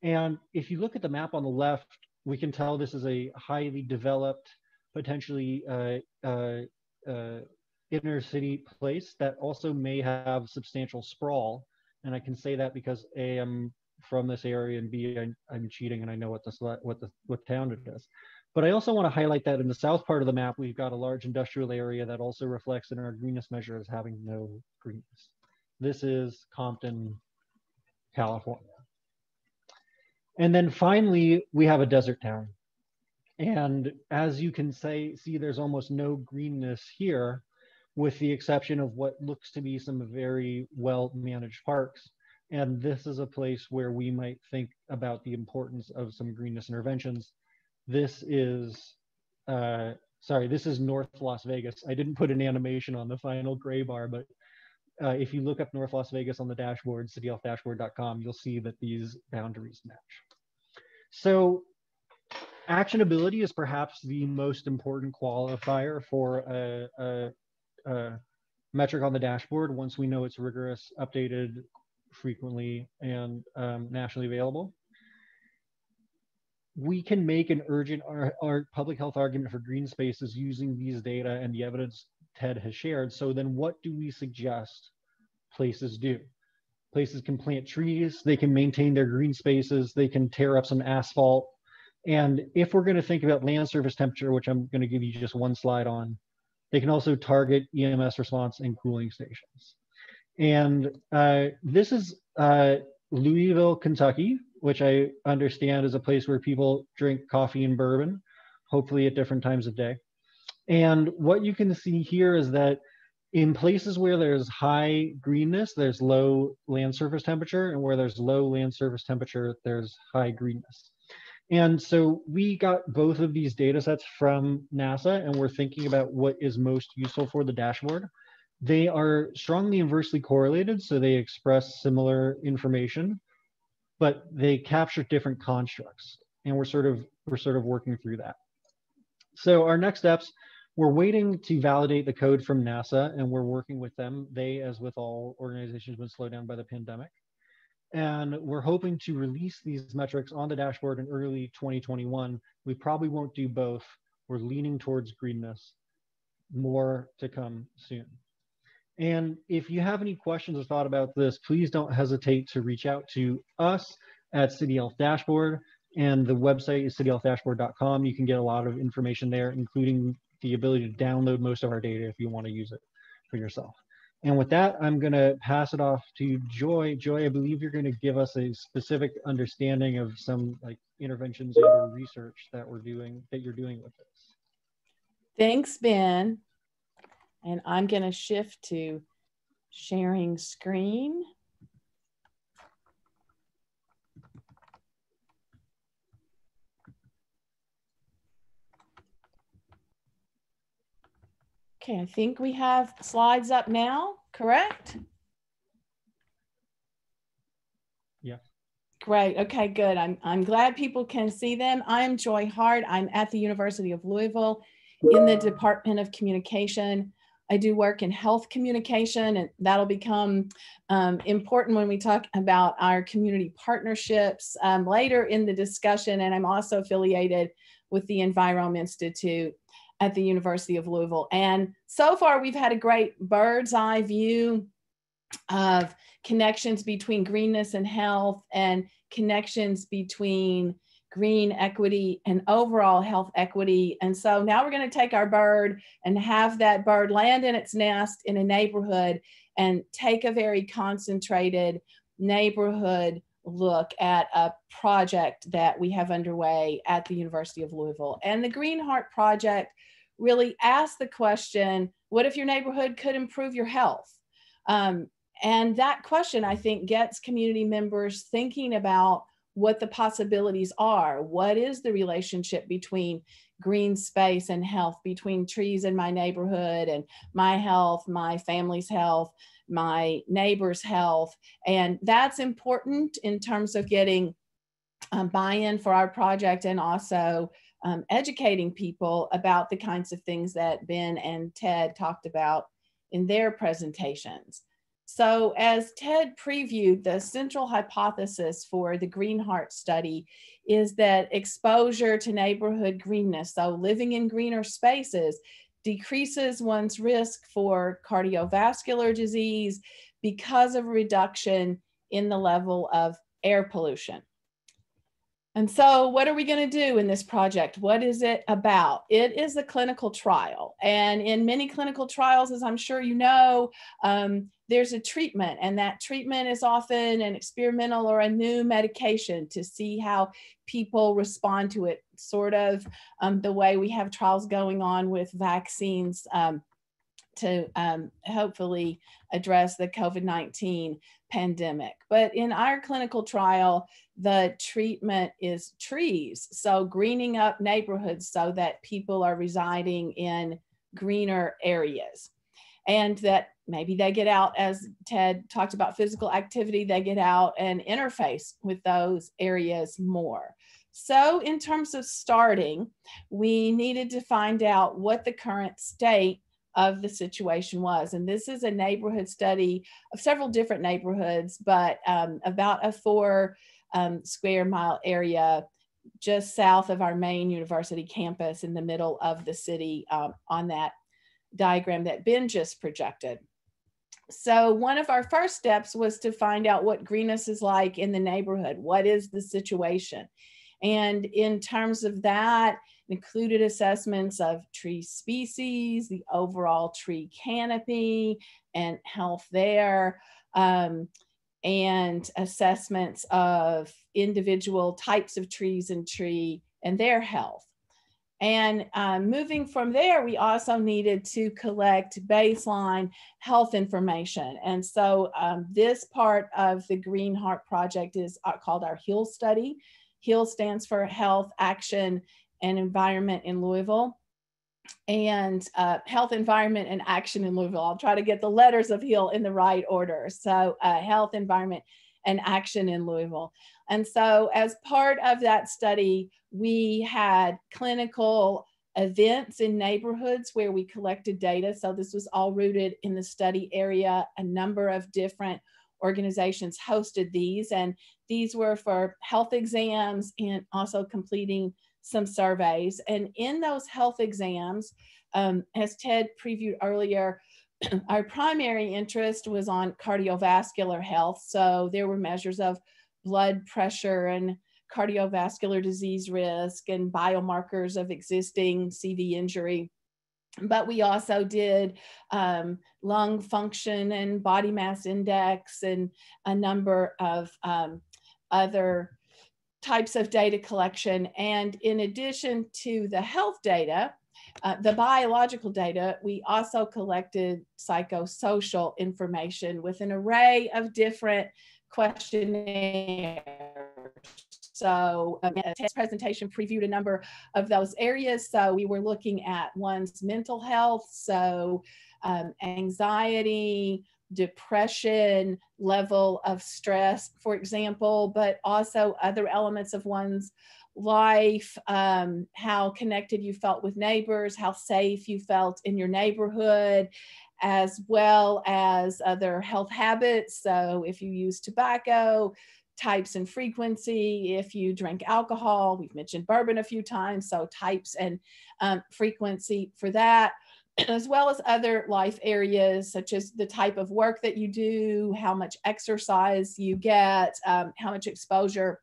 And if you look at the map on the left, we can tell this is a highly developed, potentially uh, uh, uh inner city place that also may have substantial sprawl. And I can say that because A, I'm from this area and B, I, I'm cheating and I know what this what the what town it is. But I also want to highlight that in the south part of the map, we've got a large industrial area that also reflects in our greenness measure as having no greenness. This is Compton, California. And then finally, we have a desert town. And as you can say, see, there's almost no greenness here, with the exception of what looks to be some very well managed parks. And this is a place where we might think about the importance of some greenness interventions. This is, uh, sorry, this is North Las Vegas. I didn't put an animation on the final gray bar, but uh, if you look up North Las Vegas on the dashboard, cityhealthdashboard.com, you'll see that these boundaries match. So actionability is perhaps the most important qualifier for a, a, a, metric on the dashboard once we know it's rigorous, updated, frequently and um, nationally available. We can make an urgent our, our public health argument for green spaces using these data and the evidence Ted has shared. So then what do we suggest places do? places can plant trees, they can maintain their green spaces, they can tear up some asphalt. And if we're going to think about land surface temperature, which I'm going to give you just one slide on, they can also target EMS response and cooling stations. And uh, this is uh, Louisville, Kentucky, which I understand is a place where people drink coffee and bourbon, hopefully at different times of day. And what you can see here is that in places where there's high greenness, there's low land surface temperature, and where there's low land surface temperature, there's high greenness. And so we got both of these data sets from NASA, and we're thinking about what is most useful for the dashboard. They are strongly inversely correlated, so they express similar information, but they capture different constructs, and we're sort of we're sort of working through that. So our next steps, we're waiting to validate the code from NASA, and we're working with them. They, as with all organizations, been slowed down by the pandemic. And we're hoping to release these metrics on the dashboard in early 2021. We probably won't do both. We're leaning towards greenness. More to come soon. And if you have any questions or thought about this, please don't hesitate to reach out to us at City Health Dashboard. And the website is cityhealthdashboard.com. You can get a lot of information there, including the ability to download most of our data if you want to use it for yourself. And with that, I'm going to pass it off to Joy. Joy, I believe you're going to give us a specific understanding of some like interventions and research that we're doing, that you're doing with this. Thanks, Ben. And I'm going to shift to sharing screen. Okay, I think we have slides up now, correct? Yeah. Great. Okay, good. I'm, I'm glad people can see them. I'm Joy Hart. I'm at the University of Louisville in the Department of Communication. I do work in health communication, and that'll become um, important when we talk about our community partnerships um, later in the discussion. And I'm also affiliated with the Envirome Institute at the University of Louisville. And so far, we've had a great bird's eye view of connections between greenness and health and connections between green equity and overall health equity. And so now we're going to take our bird and have that bird land in its nest in a neighborhood and take a very concentrated neighborhood look at a project that we have underway at the University of Louisville. And the Green Heart Project really asks the question what if your neighborhood could improve your health? Um, and that question, I think, gets community members thinking about what the possibilities are. What is the relationship between green space and health, between trees in my neighborhood and my health, my family's health, my neighbor's health? And that's important in terms of getting um, buy in for our project and also um, educating people about the kinds of things that Ben and Ted talked about in their presentations. So as Ted previewed, the central hypothesis for the Green Heart study is that exposure to neighborhood greenness, so living in greener spaces, decreases one's risk for cardiovascular disease because of reduction in the level of air pollution. And so, what are we going to do in this project? What is it about? It is a clinical trial. And in many clinical trials, as I'm sure you know, um, there's a treatment, and that treatment is often an experimental or a new medication to see how people respond to it, sort of um, the way we have trials going on with vaccines. Um, to um, hopefully address the COVID 19 pandemic. But in our clinical trial, the treatment is trees. So, greening up neighborhoods so that people are residing in greener areas. And that maybe they get out, as Ted talked about physical activity, they get out and interface with those areas more. So, in terms of starting, we needed to find out what the current state of the situation was. And this is a neighborhood study of several different neighborhoods, but um, about a four um, square mile area just south of our main university campus in the middle of the city um, on that diagram that Ben just projected. So one of our first steps was to find out what greenness is like in the neighborhood. What is the situation? And in terms of that, included assessments of tree species, the overall tree canopy and health there, um, and assessments of individual types of trees and tree and their health. And um, moving from there, we also needed to collect baseline health information. And so um, this part of the Green Heart Project is uh, called our HEAL study. HEAL stands for Health, Action, and Environment in Louisville. And uh, Health, Environment, and Action in Louisville. I'll try to get the letters of HEAL in the right order. So uh, Health, Environment, and Action in Louisville. And so as part of that study, we had clinical events in neighborhoods where we collected data. So this was all rooted in the study area. A number of different organizations hosted these, and these were for health exams and also completing some surveys. And in those health exams, um, as Ted previewed earlier, our primary interest was on cardiovascular health. So there were measures of blood pressure and cardiovascular disease risk and biomarkers of existing CV injury. But we also did um, lung function and body mass index and a number of um, other types of data collection. And in addition to the health data, uh, the biological data, we also collected psychosocial information with an array of different questionnaires. So um, Ted's presentation previewed a number of those areas. So we were looking at one's mental health, so um, anxiety, depression, level of stress, for example, but also other elements of one's life, um, how connected you felt with neighbors, how safe you felt in your neighborhood, as well as other health habits. So if you use tobacco, types and frequency, if you drink alcohol, we've mentioned bourbon a few times, so types and um, frequency for that, as well as other life areas such as the type of work that you do, how much exercise you get, um, how much exposure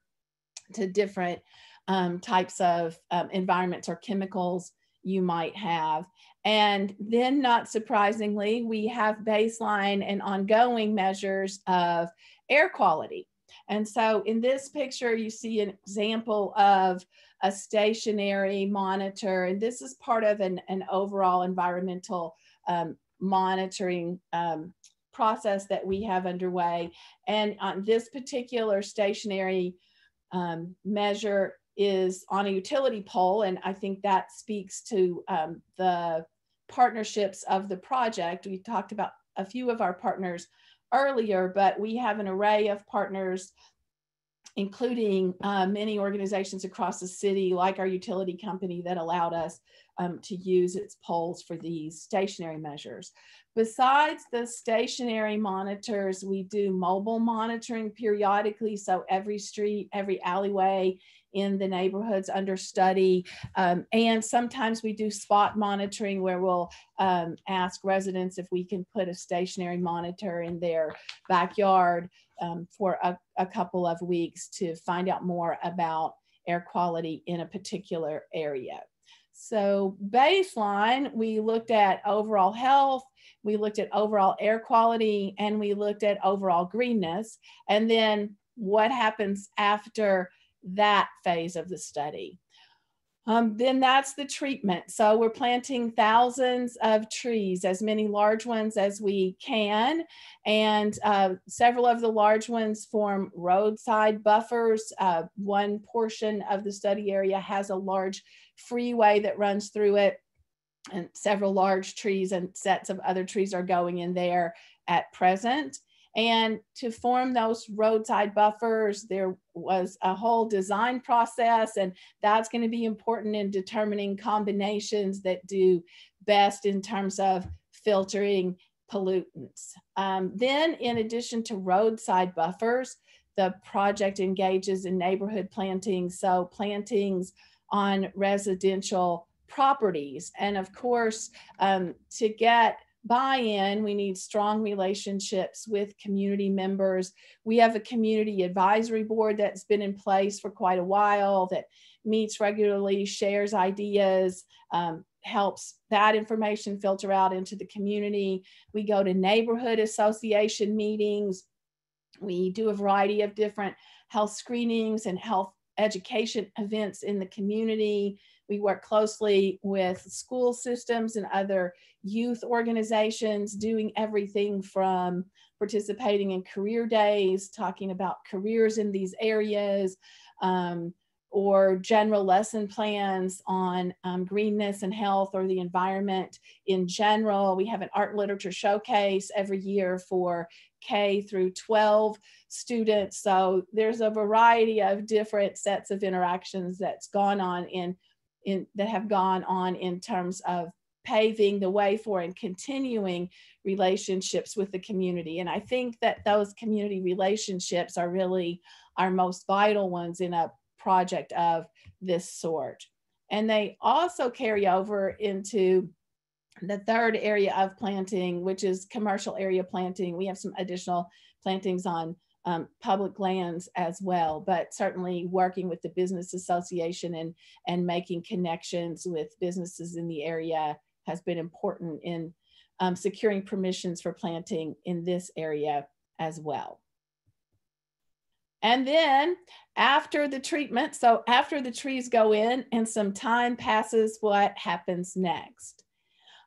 to different um, types of um, environments or chemicals you might have. And then, not surprisingly, we have baseline and ongoing measures of air quality. And so, in this picture, you see an example of a stationary monitor. And this is part of an, an overall environmental um, monitoring um, process that we have underway. And on this particular stationary um, measure, is on a utility pole. And I think that speaks to um, the partnerships of the project. We talked about a few of our partners earlier, but we have an array of partners, including uh, many organizations across the city, like our utility company that allowed us um, to use its poles for these stationary measures. Besides the stationary monitors, we do mobile monitoring periodically. So every street, every alleyway in the neighborhoods under study. Um, and sometimes we do spot monitoring where we'll um, ask residents if we can put a stationary monitor in their backyard um, for a, a couple of weeks to find out more about air quality in a particular area. So baseline, we looked at overall health, we looked at overall air quality, and we looked at overall greenness. And then what happens after that phase of the study. Um, then that's the treatment. So we're planting thousands of trees, as many large ones as we can. And uh, several of the large ones form roadside buffers. Uh, one portion of the study area has a large freeway that runs through it. And several large trees and sets of other trees are going in there at present. And to form those roadside buffers, there was a whole design process, and that's going to be important in determining combinations that do best in terms of filtering pollutants. Um, then, in addition to roadside buffers, the project engages in neighborhood plantings, so plantings on residential properties. And of course, um, to get buy-in. We need strong relationships with community members. We have a community advisory board that's been in place for quite a while that meets regularly, shares ideas, um, helps that information filter out into the community. We go to neighborhood association meetings. We do a variety of different health screenings and health education events in the community. We work closely with school systems and other youth organizations, doing everything from participating in career days, talking about careers in these areas, um, or general lesson plans on um, greenness and health or the environment in general. We have an art literature showcase every year for K through 12 students. So there's a variety of different sets of interactions that's gone on in, in that have gone on in terms of paving the way for and continuing relationships with the community. And I think that those community relationships are really our most vital ones in a project of this sort. And they also carry over into the third area of planting, which is commercial area planting. We have some additional plantings on um, public lands as well, but certainly working with the business association and, and making connections with businesses in the area has been important in um, securing permissions for planting in this area as well. And then after the treatment, so after the trees go in and some time passes, what happens next?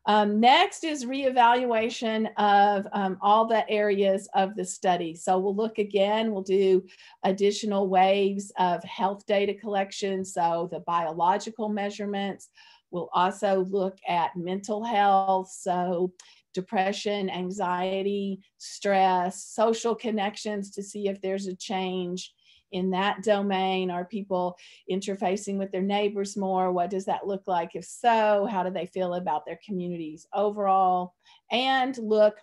Um, next is reevaluation of um, all the areas of the study. So we'll look again, we'll do additional waves of health data collection. So the biological measurements, we'll also look at mental health. So depression, anxiety, stress, social connections to see if there's a change in that domain? Are people interfacing with their neighbors more? What does that look like? If so, how do they feel about their communities overall? And look,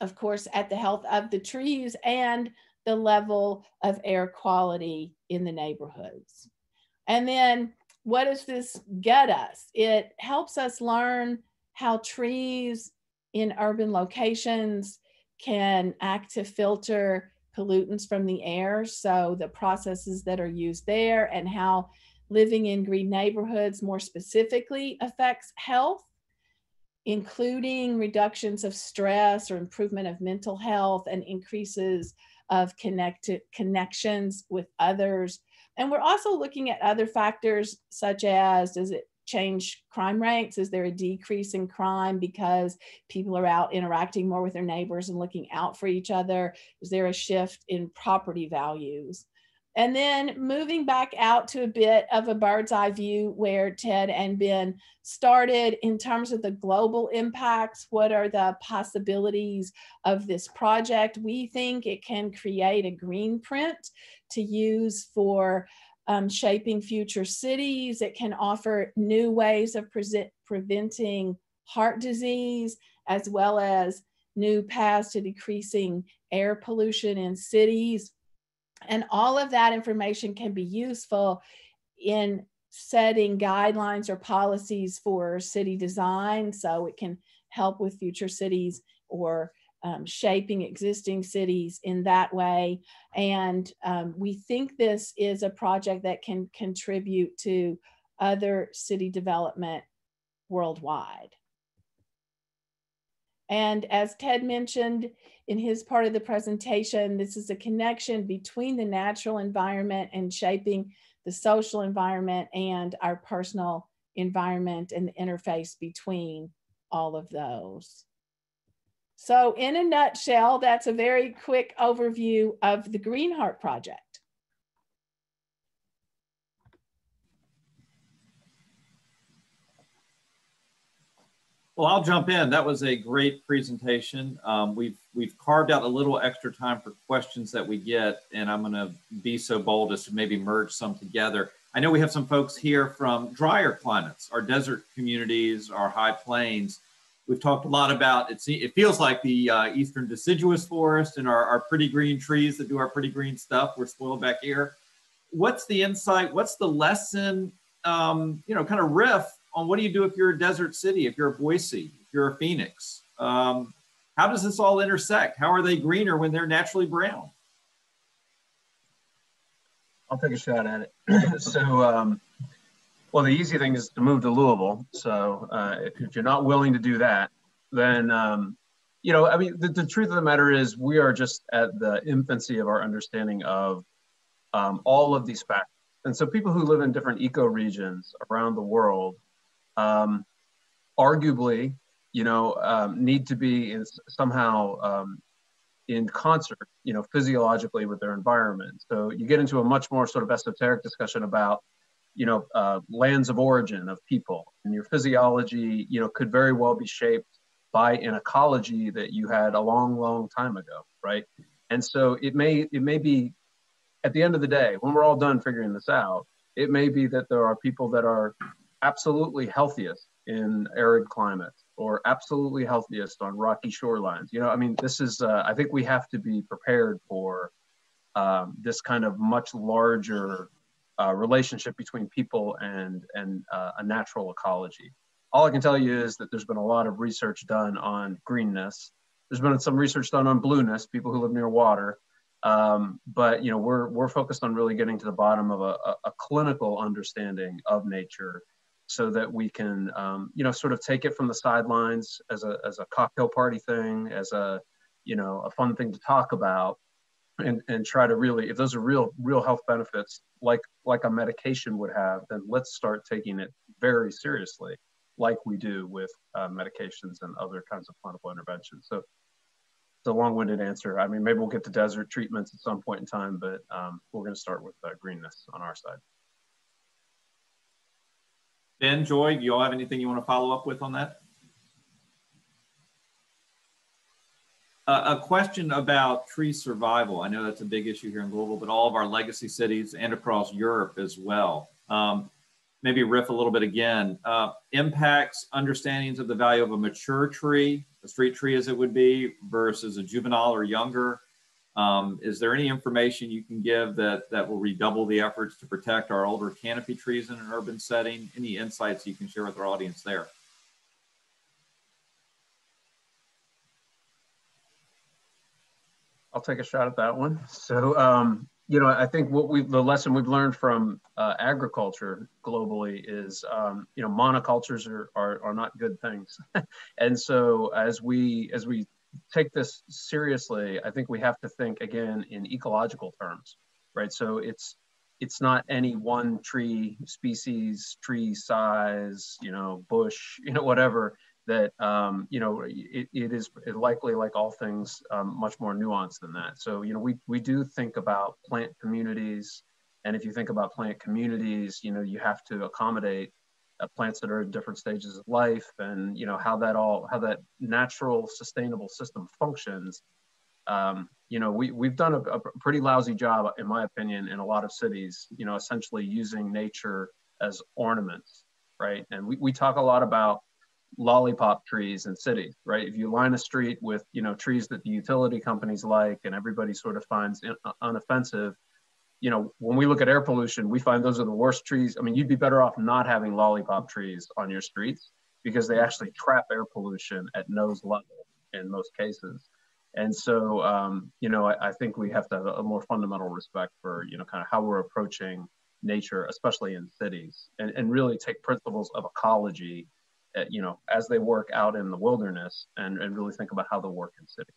of course, at the health of the trees and the level of air quality in the neighborhoods. And then what does this get us? It helps us learn how trees in urban locations can act to filter pollutants from the air. So the processes that are used there and how living in green neighborhoods more specifically affects health, including reductions of stress or improvement of mental health and increases of connected connections with others. And we're also looking at other factors such as does it change crime rates? Is there a decrease in crime because people are out interacting more with their neighbors and looking out for each other? Is there a shift in property values? And then moving back out to a bit of a bird's eye view where Ted and Ben started in terms of the global impacts. What are the possibilities of this project? We think it can create a green print to use for um, shaping future cities. It can offer new ways of pre preventing heart disease, as well as new paths to decreasing air pollution in cities. And all of that information can be useful in setting guidelines or policies for city design. So it can help with future cities or um, shaping existing cities in that way. And um, we think this is a project that can contribute to other city development worldwide. And as Ted mentioned in his part of the presentation, this is a connection between the natural environment and shaping the social environment and our personal environment and the interface between all of those. So in a nutshell, that's a very quick overview of the Green Heart Project. Well, I'll jump in. That was a great presentation. Um, we've we've carved out a little extra time for questions that we get, and I'm going to be so bold as to maybe merge some together. I know we have some folks here from drier climates, our desert communities, our high plains. We've talked a lot about it. It feels like the uh, eastern deciduous forest and our, our pretty green trees that do our pretty green stuff. We're spoiled back here. What's the insight? What's the lesson? Um, you know, kind of riff on what do you do if you're a desert city, if you're a Boise, if you're a Phoenix, Um, how does this all intersect? How are they greener when they're naturally brown? I'll take a shot at it. so, um, well, the easy thing is to move to Louisville. So, uh, if you're not willing to do that, then um, you know, I mean, the, the, truth of the matter is, we are just at the infancy of our understanding of um, all of these factors. And so, people who live in different ecoregions around the world, um, arguably, you know, um, need to be in, somehow um, in concert, you know, physiologically with their environment. So you get into a much more sort of esoteric discussion about, you know, uh, lands of origin of people, and your physiology, you know, could very well be shaped by an ecology that you had a long, long time ago, right? And so it may it may be at the end of the day, when we're all done figuring this out, it may be that there are people that are absolutely healthiest in arid climates or absolutely healthiest on rocky shorelines. You know, I mean, this is, uh, I think we have to be prepared for um, this kind of much larger uh, relationship between people and, and uh, a natural ecology. All I can tell you is that there's been a lot of research done on greenness. There's been some research done on blueness, people who live near water. Um, but you know, we're we're focused on really getting to the bottom of a, a, a clinical understanding of nature so that we can, um, you know, sort of take it from the sidelines as a, as a cocktail party thing, as a, you know, a fun thing to talk about and, and try to really, if those are real, real health benefits, like, like a medication would have, then let's start taking it very seriously, like we do with uh, medications and other kinds of clinical interventions. So it's a long-winded answer. I mean, maybe we'll get to desert treatments at some point in time, but um, we're going to start with uh, greenness on our side. Ben, Joy, do you all have anything you want to follow up with on that? A question about tree survival. I know that's a big issue here in Louisville, but all of our legacy cities and across Europe as well. Um, maybe riff a little bit again. Uh, impacts, understandings of the value of a mature tree, a street tree as it would be, versus a juvenile or younger. Um, is there any information you can give that, that will redouble the efforts to protect our older canopy trees in an urban setting? Any insights you can share with our audience there? I'll take a shot at that one. So, um, you know, I think what we the lesson we've learned from uh, agriculture globally is, um, you know, monocultures are, are, are not good things. and so as we as we take this seriously, I think we have to think again in ecological terms, right? So it's it's not any one tree species, tree size, you know, bush, you know, whatever that um, you know it, it is likely like all things um, much more nuanced than that. So you know we we do think about plant communities, and if you think about plant communities, you know you have to accommodate uh, plants that are in different stages of life and you know how that all how that natural sustainable system functions um, you know we, we've done a, a, pretty lousy job in my opinion in a lot of cities you know essentially using nature as ornaments right and we, we talk a lot about lollipop trees in cities right if you line a street with you know trees that the utility companies like and everybody sort of finds in, uh, unoffensive you know, when we look at air pollution, we find those are the worst trees. I mean, you'd be better off not having lollipop trees on your streets because they actually trap air pollution at nose level in most cases. And so, um, you know, I, I, think we have to have a more fundamental respect for, you know, kind of how we're approaching nature, especially in cities, and, and really take principles of ecology, uh, you know, as they work out in the wilderness and, and really think about how they work in cities.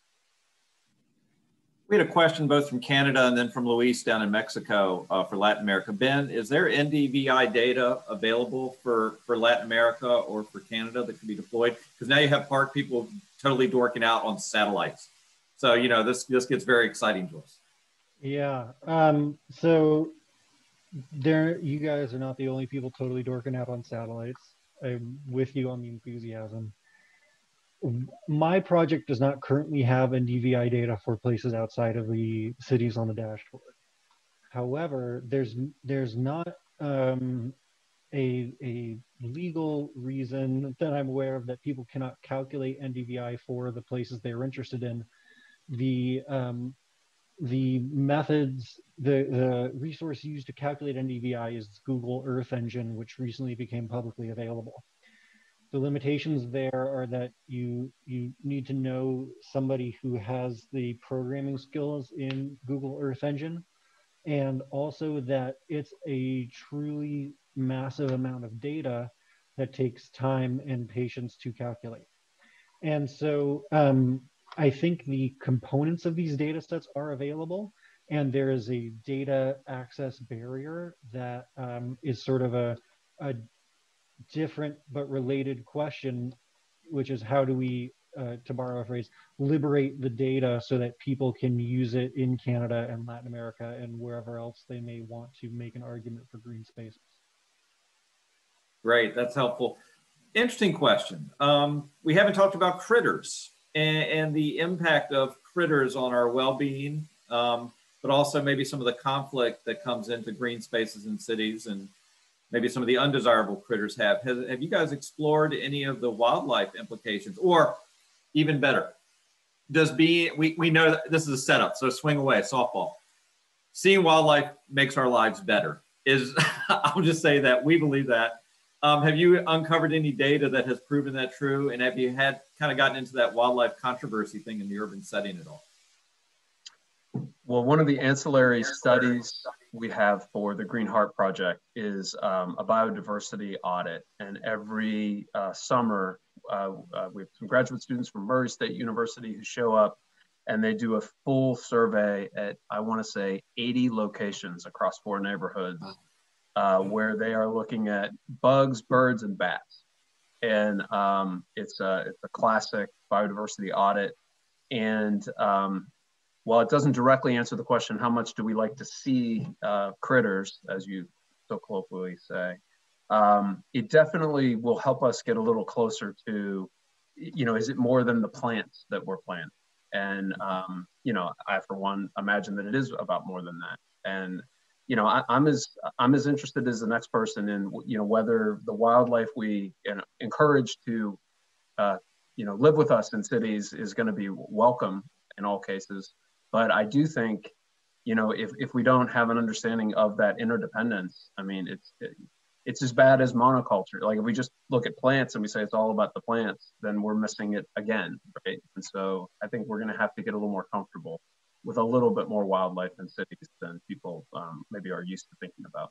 We had a question both from Canada and then from Luis down in Mexico uh, for Latin America. Ben, is there NDVI data available for, for Latin America or for Canada that could be deployed? Because now you have park people totally dorking out on satellites. So, you know, this, this gets very exciting to us. Yeah. Um, so there, you guys are not the only people totally dorking out on satellites. I'm with you on the enthusiasm my project does not currently have NDVI data for places outside of the cities on the dashboard. However, there's there's not um, a, a legal reason that I'm aware of that people cannot calculate NDVI for the places they're interested in. The um, the methods, the, the resource used to calculate NDVI is Google Earth Engine, which recently became publicly available the limitations there are that you you need to know somebody who has the programming skills in Google Earth Engine, and also that it's a truly massive amount of data that takes time and patience to calculate. And so um, I think the components of these data sets are available, and there is a data access barrier that um, is sort of a, a different but related question, which is how do we, uh, to borrow a phrase, liberate the data so that people can use it in Canada and Latin America and wherever else they may want to make an argument for green spaces. Great, that's helpful. Interesting question. Um, we haven't talked about critters and, and, the impact of critters on our well-being, um, but also maybe some of the conflict that comes into green spaces in cities and maybe some of the undesirable critters have. Have, you guys explored any of the wildlife implications? Or even better, does being, we, we know that this is a setup, so swing away, softball. Seeing wildlife makes our lives better. Is I'll just say that we believe that. Um, have you uncovered any data that has proven that true? And have you had kind of gotten into that wildlife controversy thing in the urban setting at all? Well, one of the ancillary studies we have for the Green Heart Project is um, a biodiversity audit. And every uh, summer, uh, uh, we have some graduate students from Murray State University who show up and they do a full survey at, I want to say, 80 locations across four neighborhoods uh, where they are looking at bugs, birds, and bats. And um, it's, a, it's a classic biodiversity audit. And um, while it doesn't directly answer the question, how much do we like to see uh, critters, as you so colloquially say, um, it definitely will help us get a little closer to, you know, is it more than the plants that we're planting? And, um, you know, I, for one, imagine that it is about more than that. And, you know, I, am as I'm as interested as the next person in, you know, whether the wildlife we you know, encourage to, uh, you know, live with us in cities is going to be welcome in all cases. But I do think, you know, if, if we don't have an understanding of that interdependence, I mean, it's it, it's as bad as monoculture. Like if we just look at plants and we say it's all about the plants, then we're missing it again, right? And so I think we're going to have to get a little more comfortable with a little bit more wildlife in cities than people um, maybe are used to thinking about.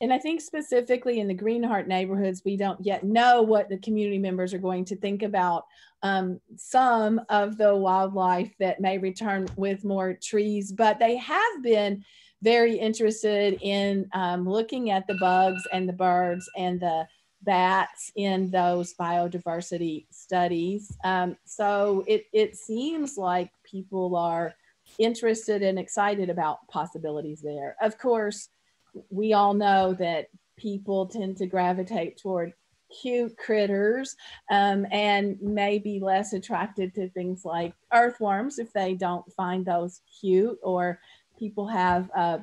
And I think specifically in the Green Heart neighborhoods, we don't yet know what the community members are going to think about um, some of the wildlife that may return with more trees, but they have been very interested in um, looking at the bugs and the birds and the bats in those biodiversity studies. Um, so it, it seems like people are interested and excited about possibilities there. Of course, we all know that people tend to gravitate toward cute critters um, and may be less attracted to things like earthworms if they don't find those cute or people have a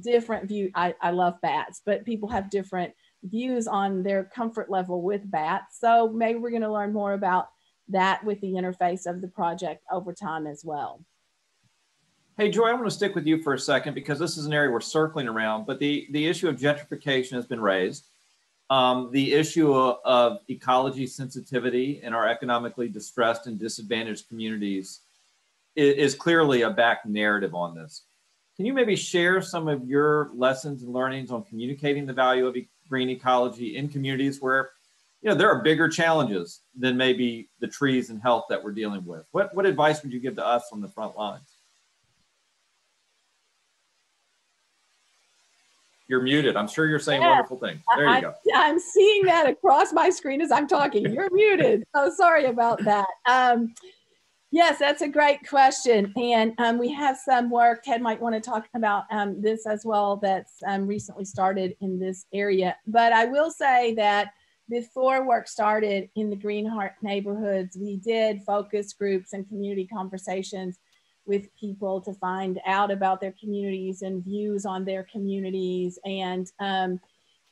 different view I, I love bats but people have different views on their comfort level with bats so maybe we're going to learn more about that with the interface of the project over time as well Hey, Joy, I want to stick with you for a second because this is an area we're circling around, but the, the issue of gentrification has been raised. Um, the issue of, ecology sensitivity in our economically distressed and disadvantaged communities is, is, clearly a back narrative on this. Can you maybe share some of your lessons and learnings on communicating the value of green ecology in communities where you know there are bigger challenges than maybe the trees and health that we're dealing with? What, what advice would you give to us on the front lines? You're muted. I'm sure you're saying yeah. wonderful things. There you I, go. I'm seeing that across my screen as I'm talking. You're muted. Oh, sorry about that. Um, yes, that's a great question. And um, we have some work, Ted might want to talk about um, this as well, that's um, recently started in this area. But I will say that before work started in the Green Heart neighborhoods, we did focus groups and community conversations with people to find out about their communities and views on their communities. And um,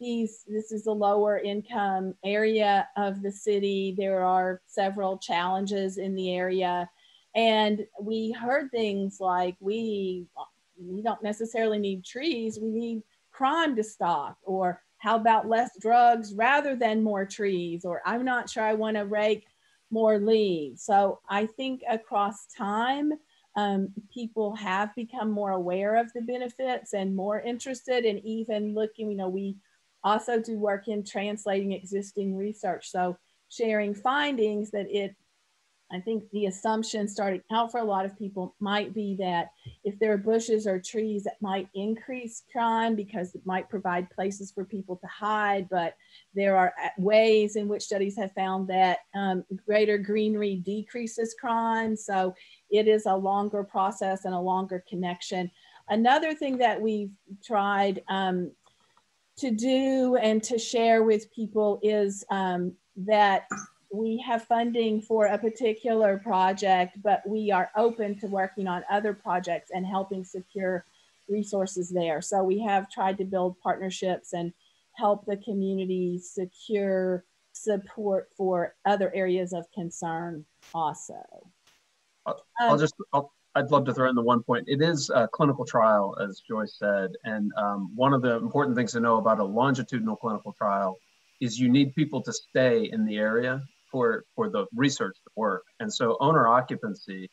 these, this is a lower income area of the city. There are several challenges in the area. And we heard things like we, we don't necessarily need trees, we need crime to stop, or how about less drugs rather than more trees? Or I'm not sure I want to rake more leaves. So I think across time, um, people have become more aware of the benefits and more interested in even looking, you know, we also do work in translating existing research. So sharing findings that it I think the assumption starting out for a lot of people might be that if there are bushes or trees that might increase crime because it might provide places for people to hide, but there are uh, ways in which studies have found that um, greater greenery decreases crime. So it is a longer process and a longer connection. Another thing that we've tried um, to do and to share with people is um, that we have funding for a particular project, but we are open to working on other projects and helping secure resources there. So we have tried to build partnerships and help the community secure support for other areas of concern also. I'll, I'll um, just, I'll, I'd love to throw in the one point. It is a clinical trial, as Joy said. And um, one of the important things to know about a longitudinal clinical trial is you need people to stay in the area for, for the research to work. And so owner occupancy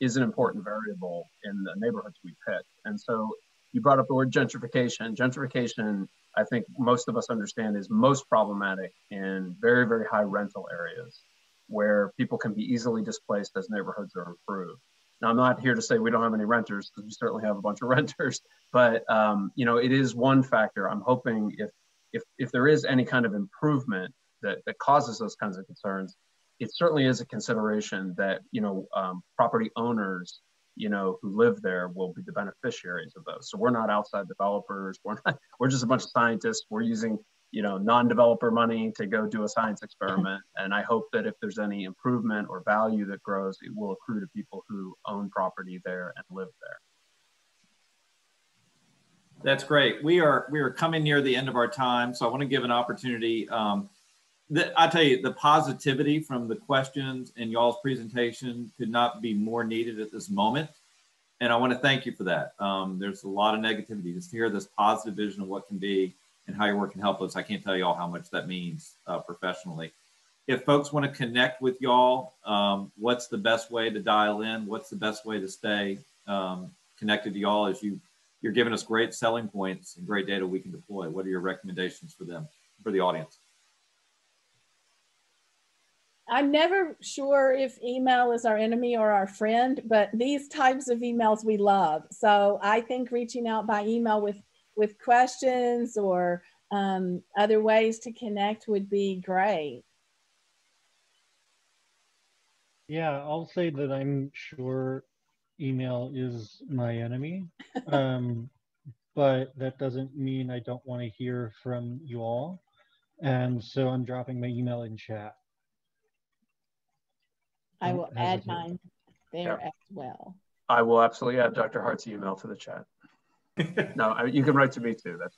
is an important variable in the neighborhoods we pick. And so you brought up the word gentrification. Gentrification, I think most of us understand, is most problematic in very, very high rental areas where people can be easily displaced as neighborhoods are improved. Now, I'm not here to say we don't have any renters because we certainly have a bunch of renters, but um, you know, it is one factor. I'm hoping if if if there is any kind of improvement that, that causes those kinds of concerns, it certainly is a consideration that you know um, property owners you know who live there will be the beneficiaries of those. So we're not outside developers. We're not. We're just a bunch of scientists. We're using you know non-developer money to go do a science experiment. And I hope that if there's any improvement or value that grows, it will accrue to people who own property there and live there. That's great. We are we are coming near the end of our time, so I want to give an opportunity. Um, the, I tell you, the positivity from the questions in y'all's presentation could not be more needed at this moment. And I want to thank you for that. Um, there's a lot of negativity. Just to hear this positive vision of what can be and how your work can help us, I can't tell you all how much that means uh, professionally. If folks want to connect with y'all, um, what's the best way to dial in? What's the best way to stay um, connected to y'all as you you're giving us great selling points and great data we can deploy? What are your recommendations for them, for the audience? I'm never sure if email is our enemy or our friend, but these types of emails we love. So I think reaching out by email with with questions or um, other ways to connect would be great. Yeah, I'll say that I'm sure email is my enemy, um, but that doesn't mean I don't want to hear from you all. And so I'm dropping my email in chat. I will add mine there yeah. as well. I will absolutely add Dr. Hart's email to the chat. No, you can write to me too. That's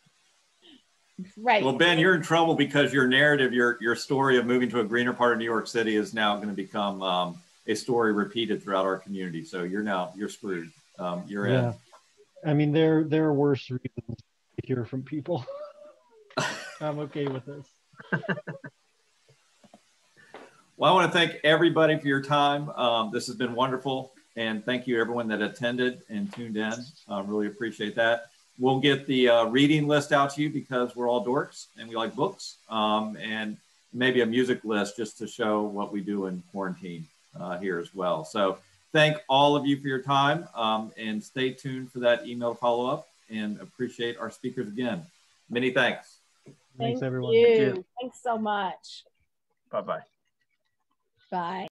right. Well, Ben, you're in trouble because your narrative, your your story of moving to a greener part of New York City is now going to become um, a story repeated throughout our community. So you're now you're screwed. Um, you're yeah. in. I mean, there there are worse reasons to hear from people. I'm okay with this. Well, I want to thank everybody for your time. Um, this has been wonderful. And thank you everyone that attended and tuned in. Uh, really appreciate that. We'll get the uh, reading list out to you because we're all dorks and we like books um, and maybe a music list just to show what we do in quarantine uh, here as well. So thank all of you for your time um, and stay tuned for that email follow up and appreciate our speakers again. Many thanks. Thanks Thank everyone. You. Thank you. Thanks so much. Bye-bye. Bye.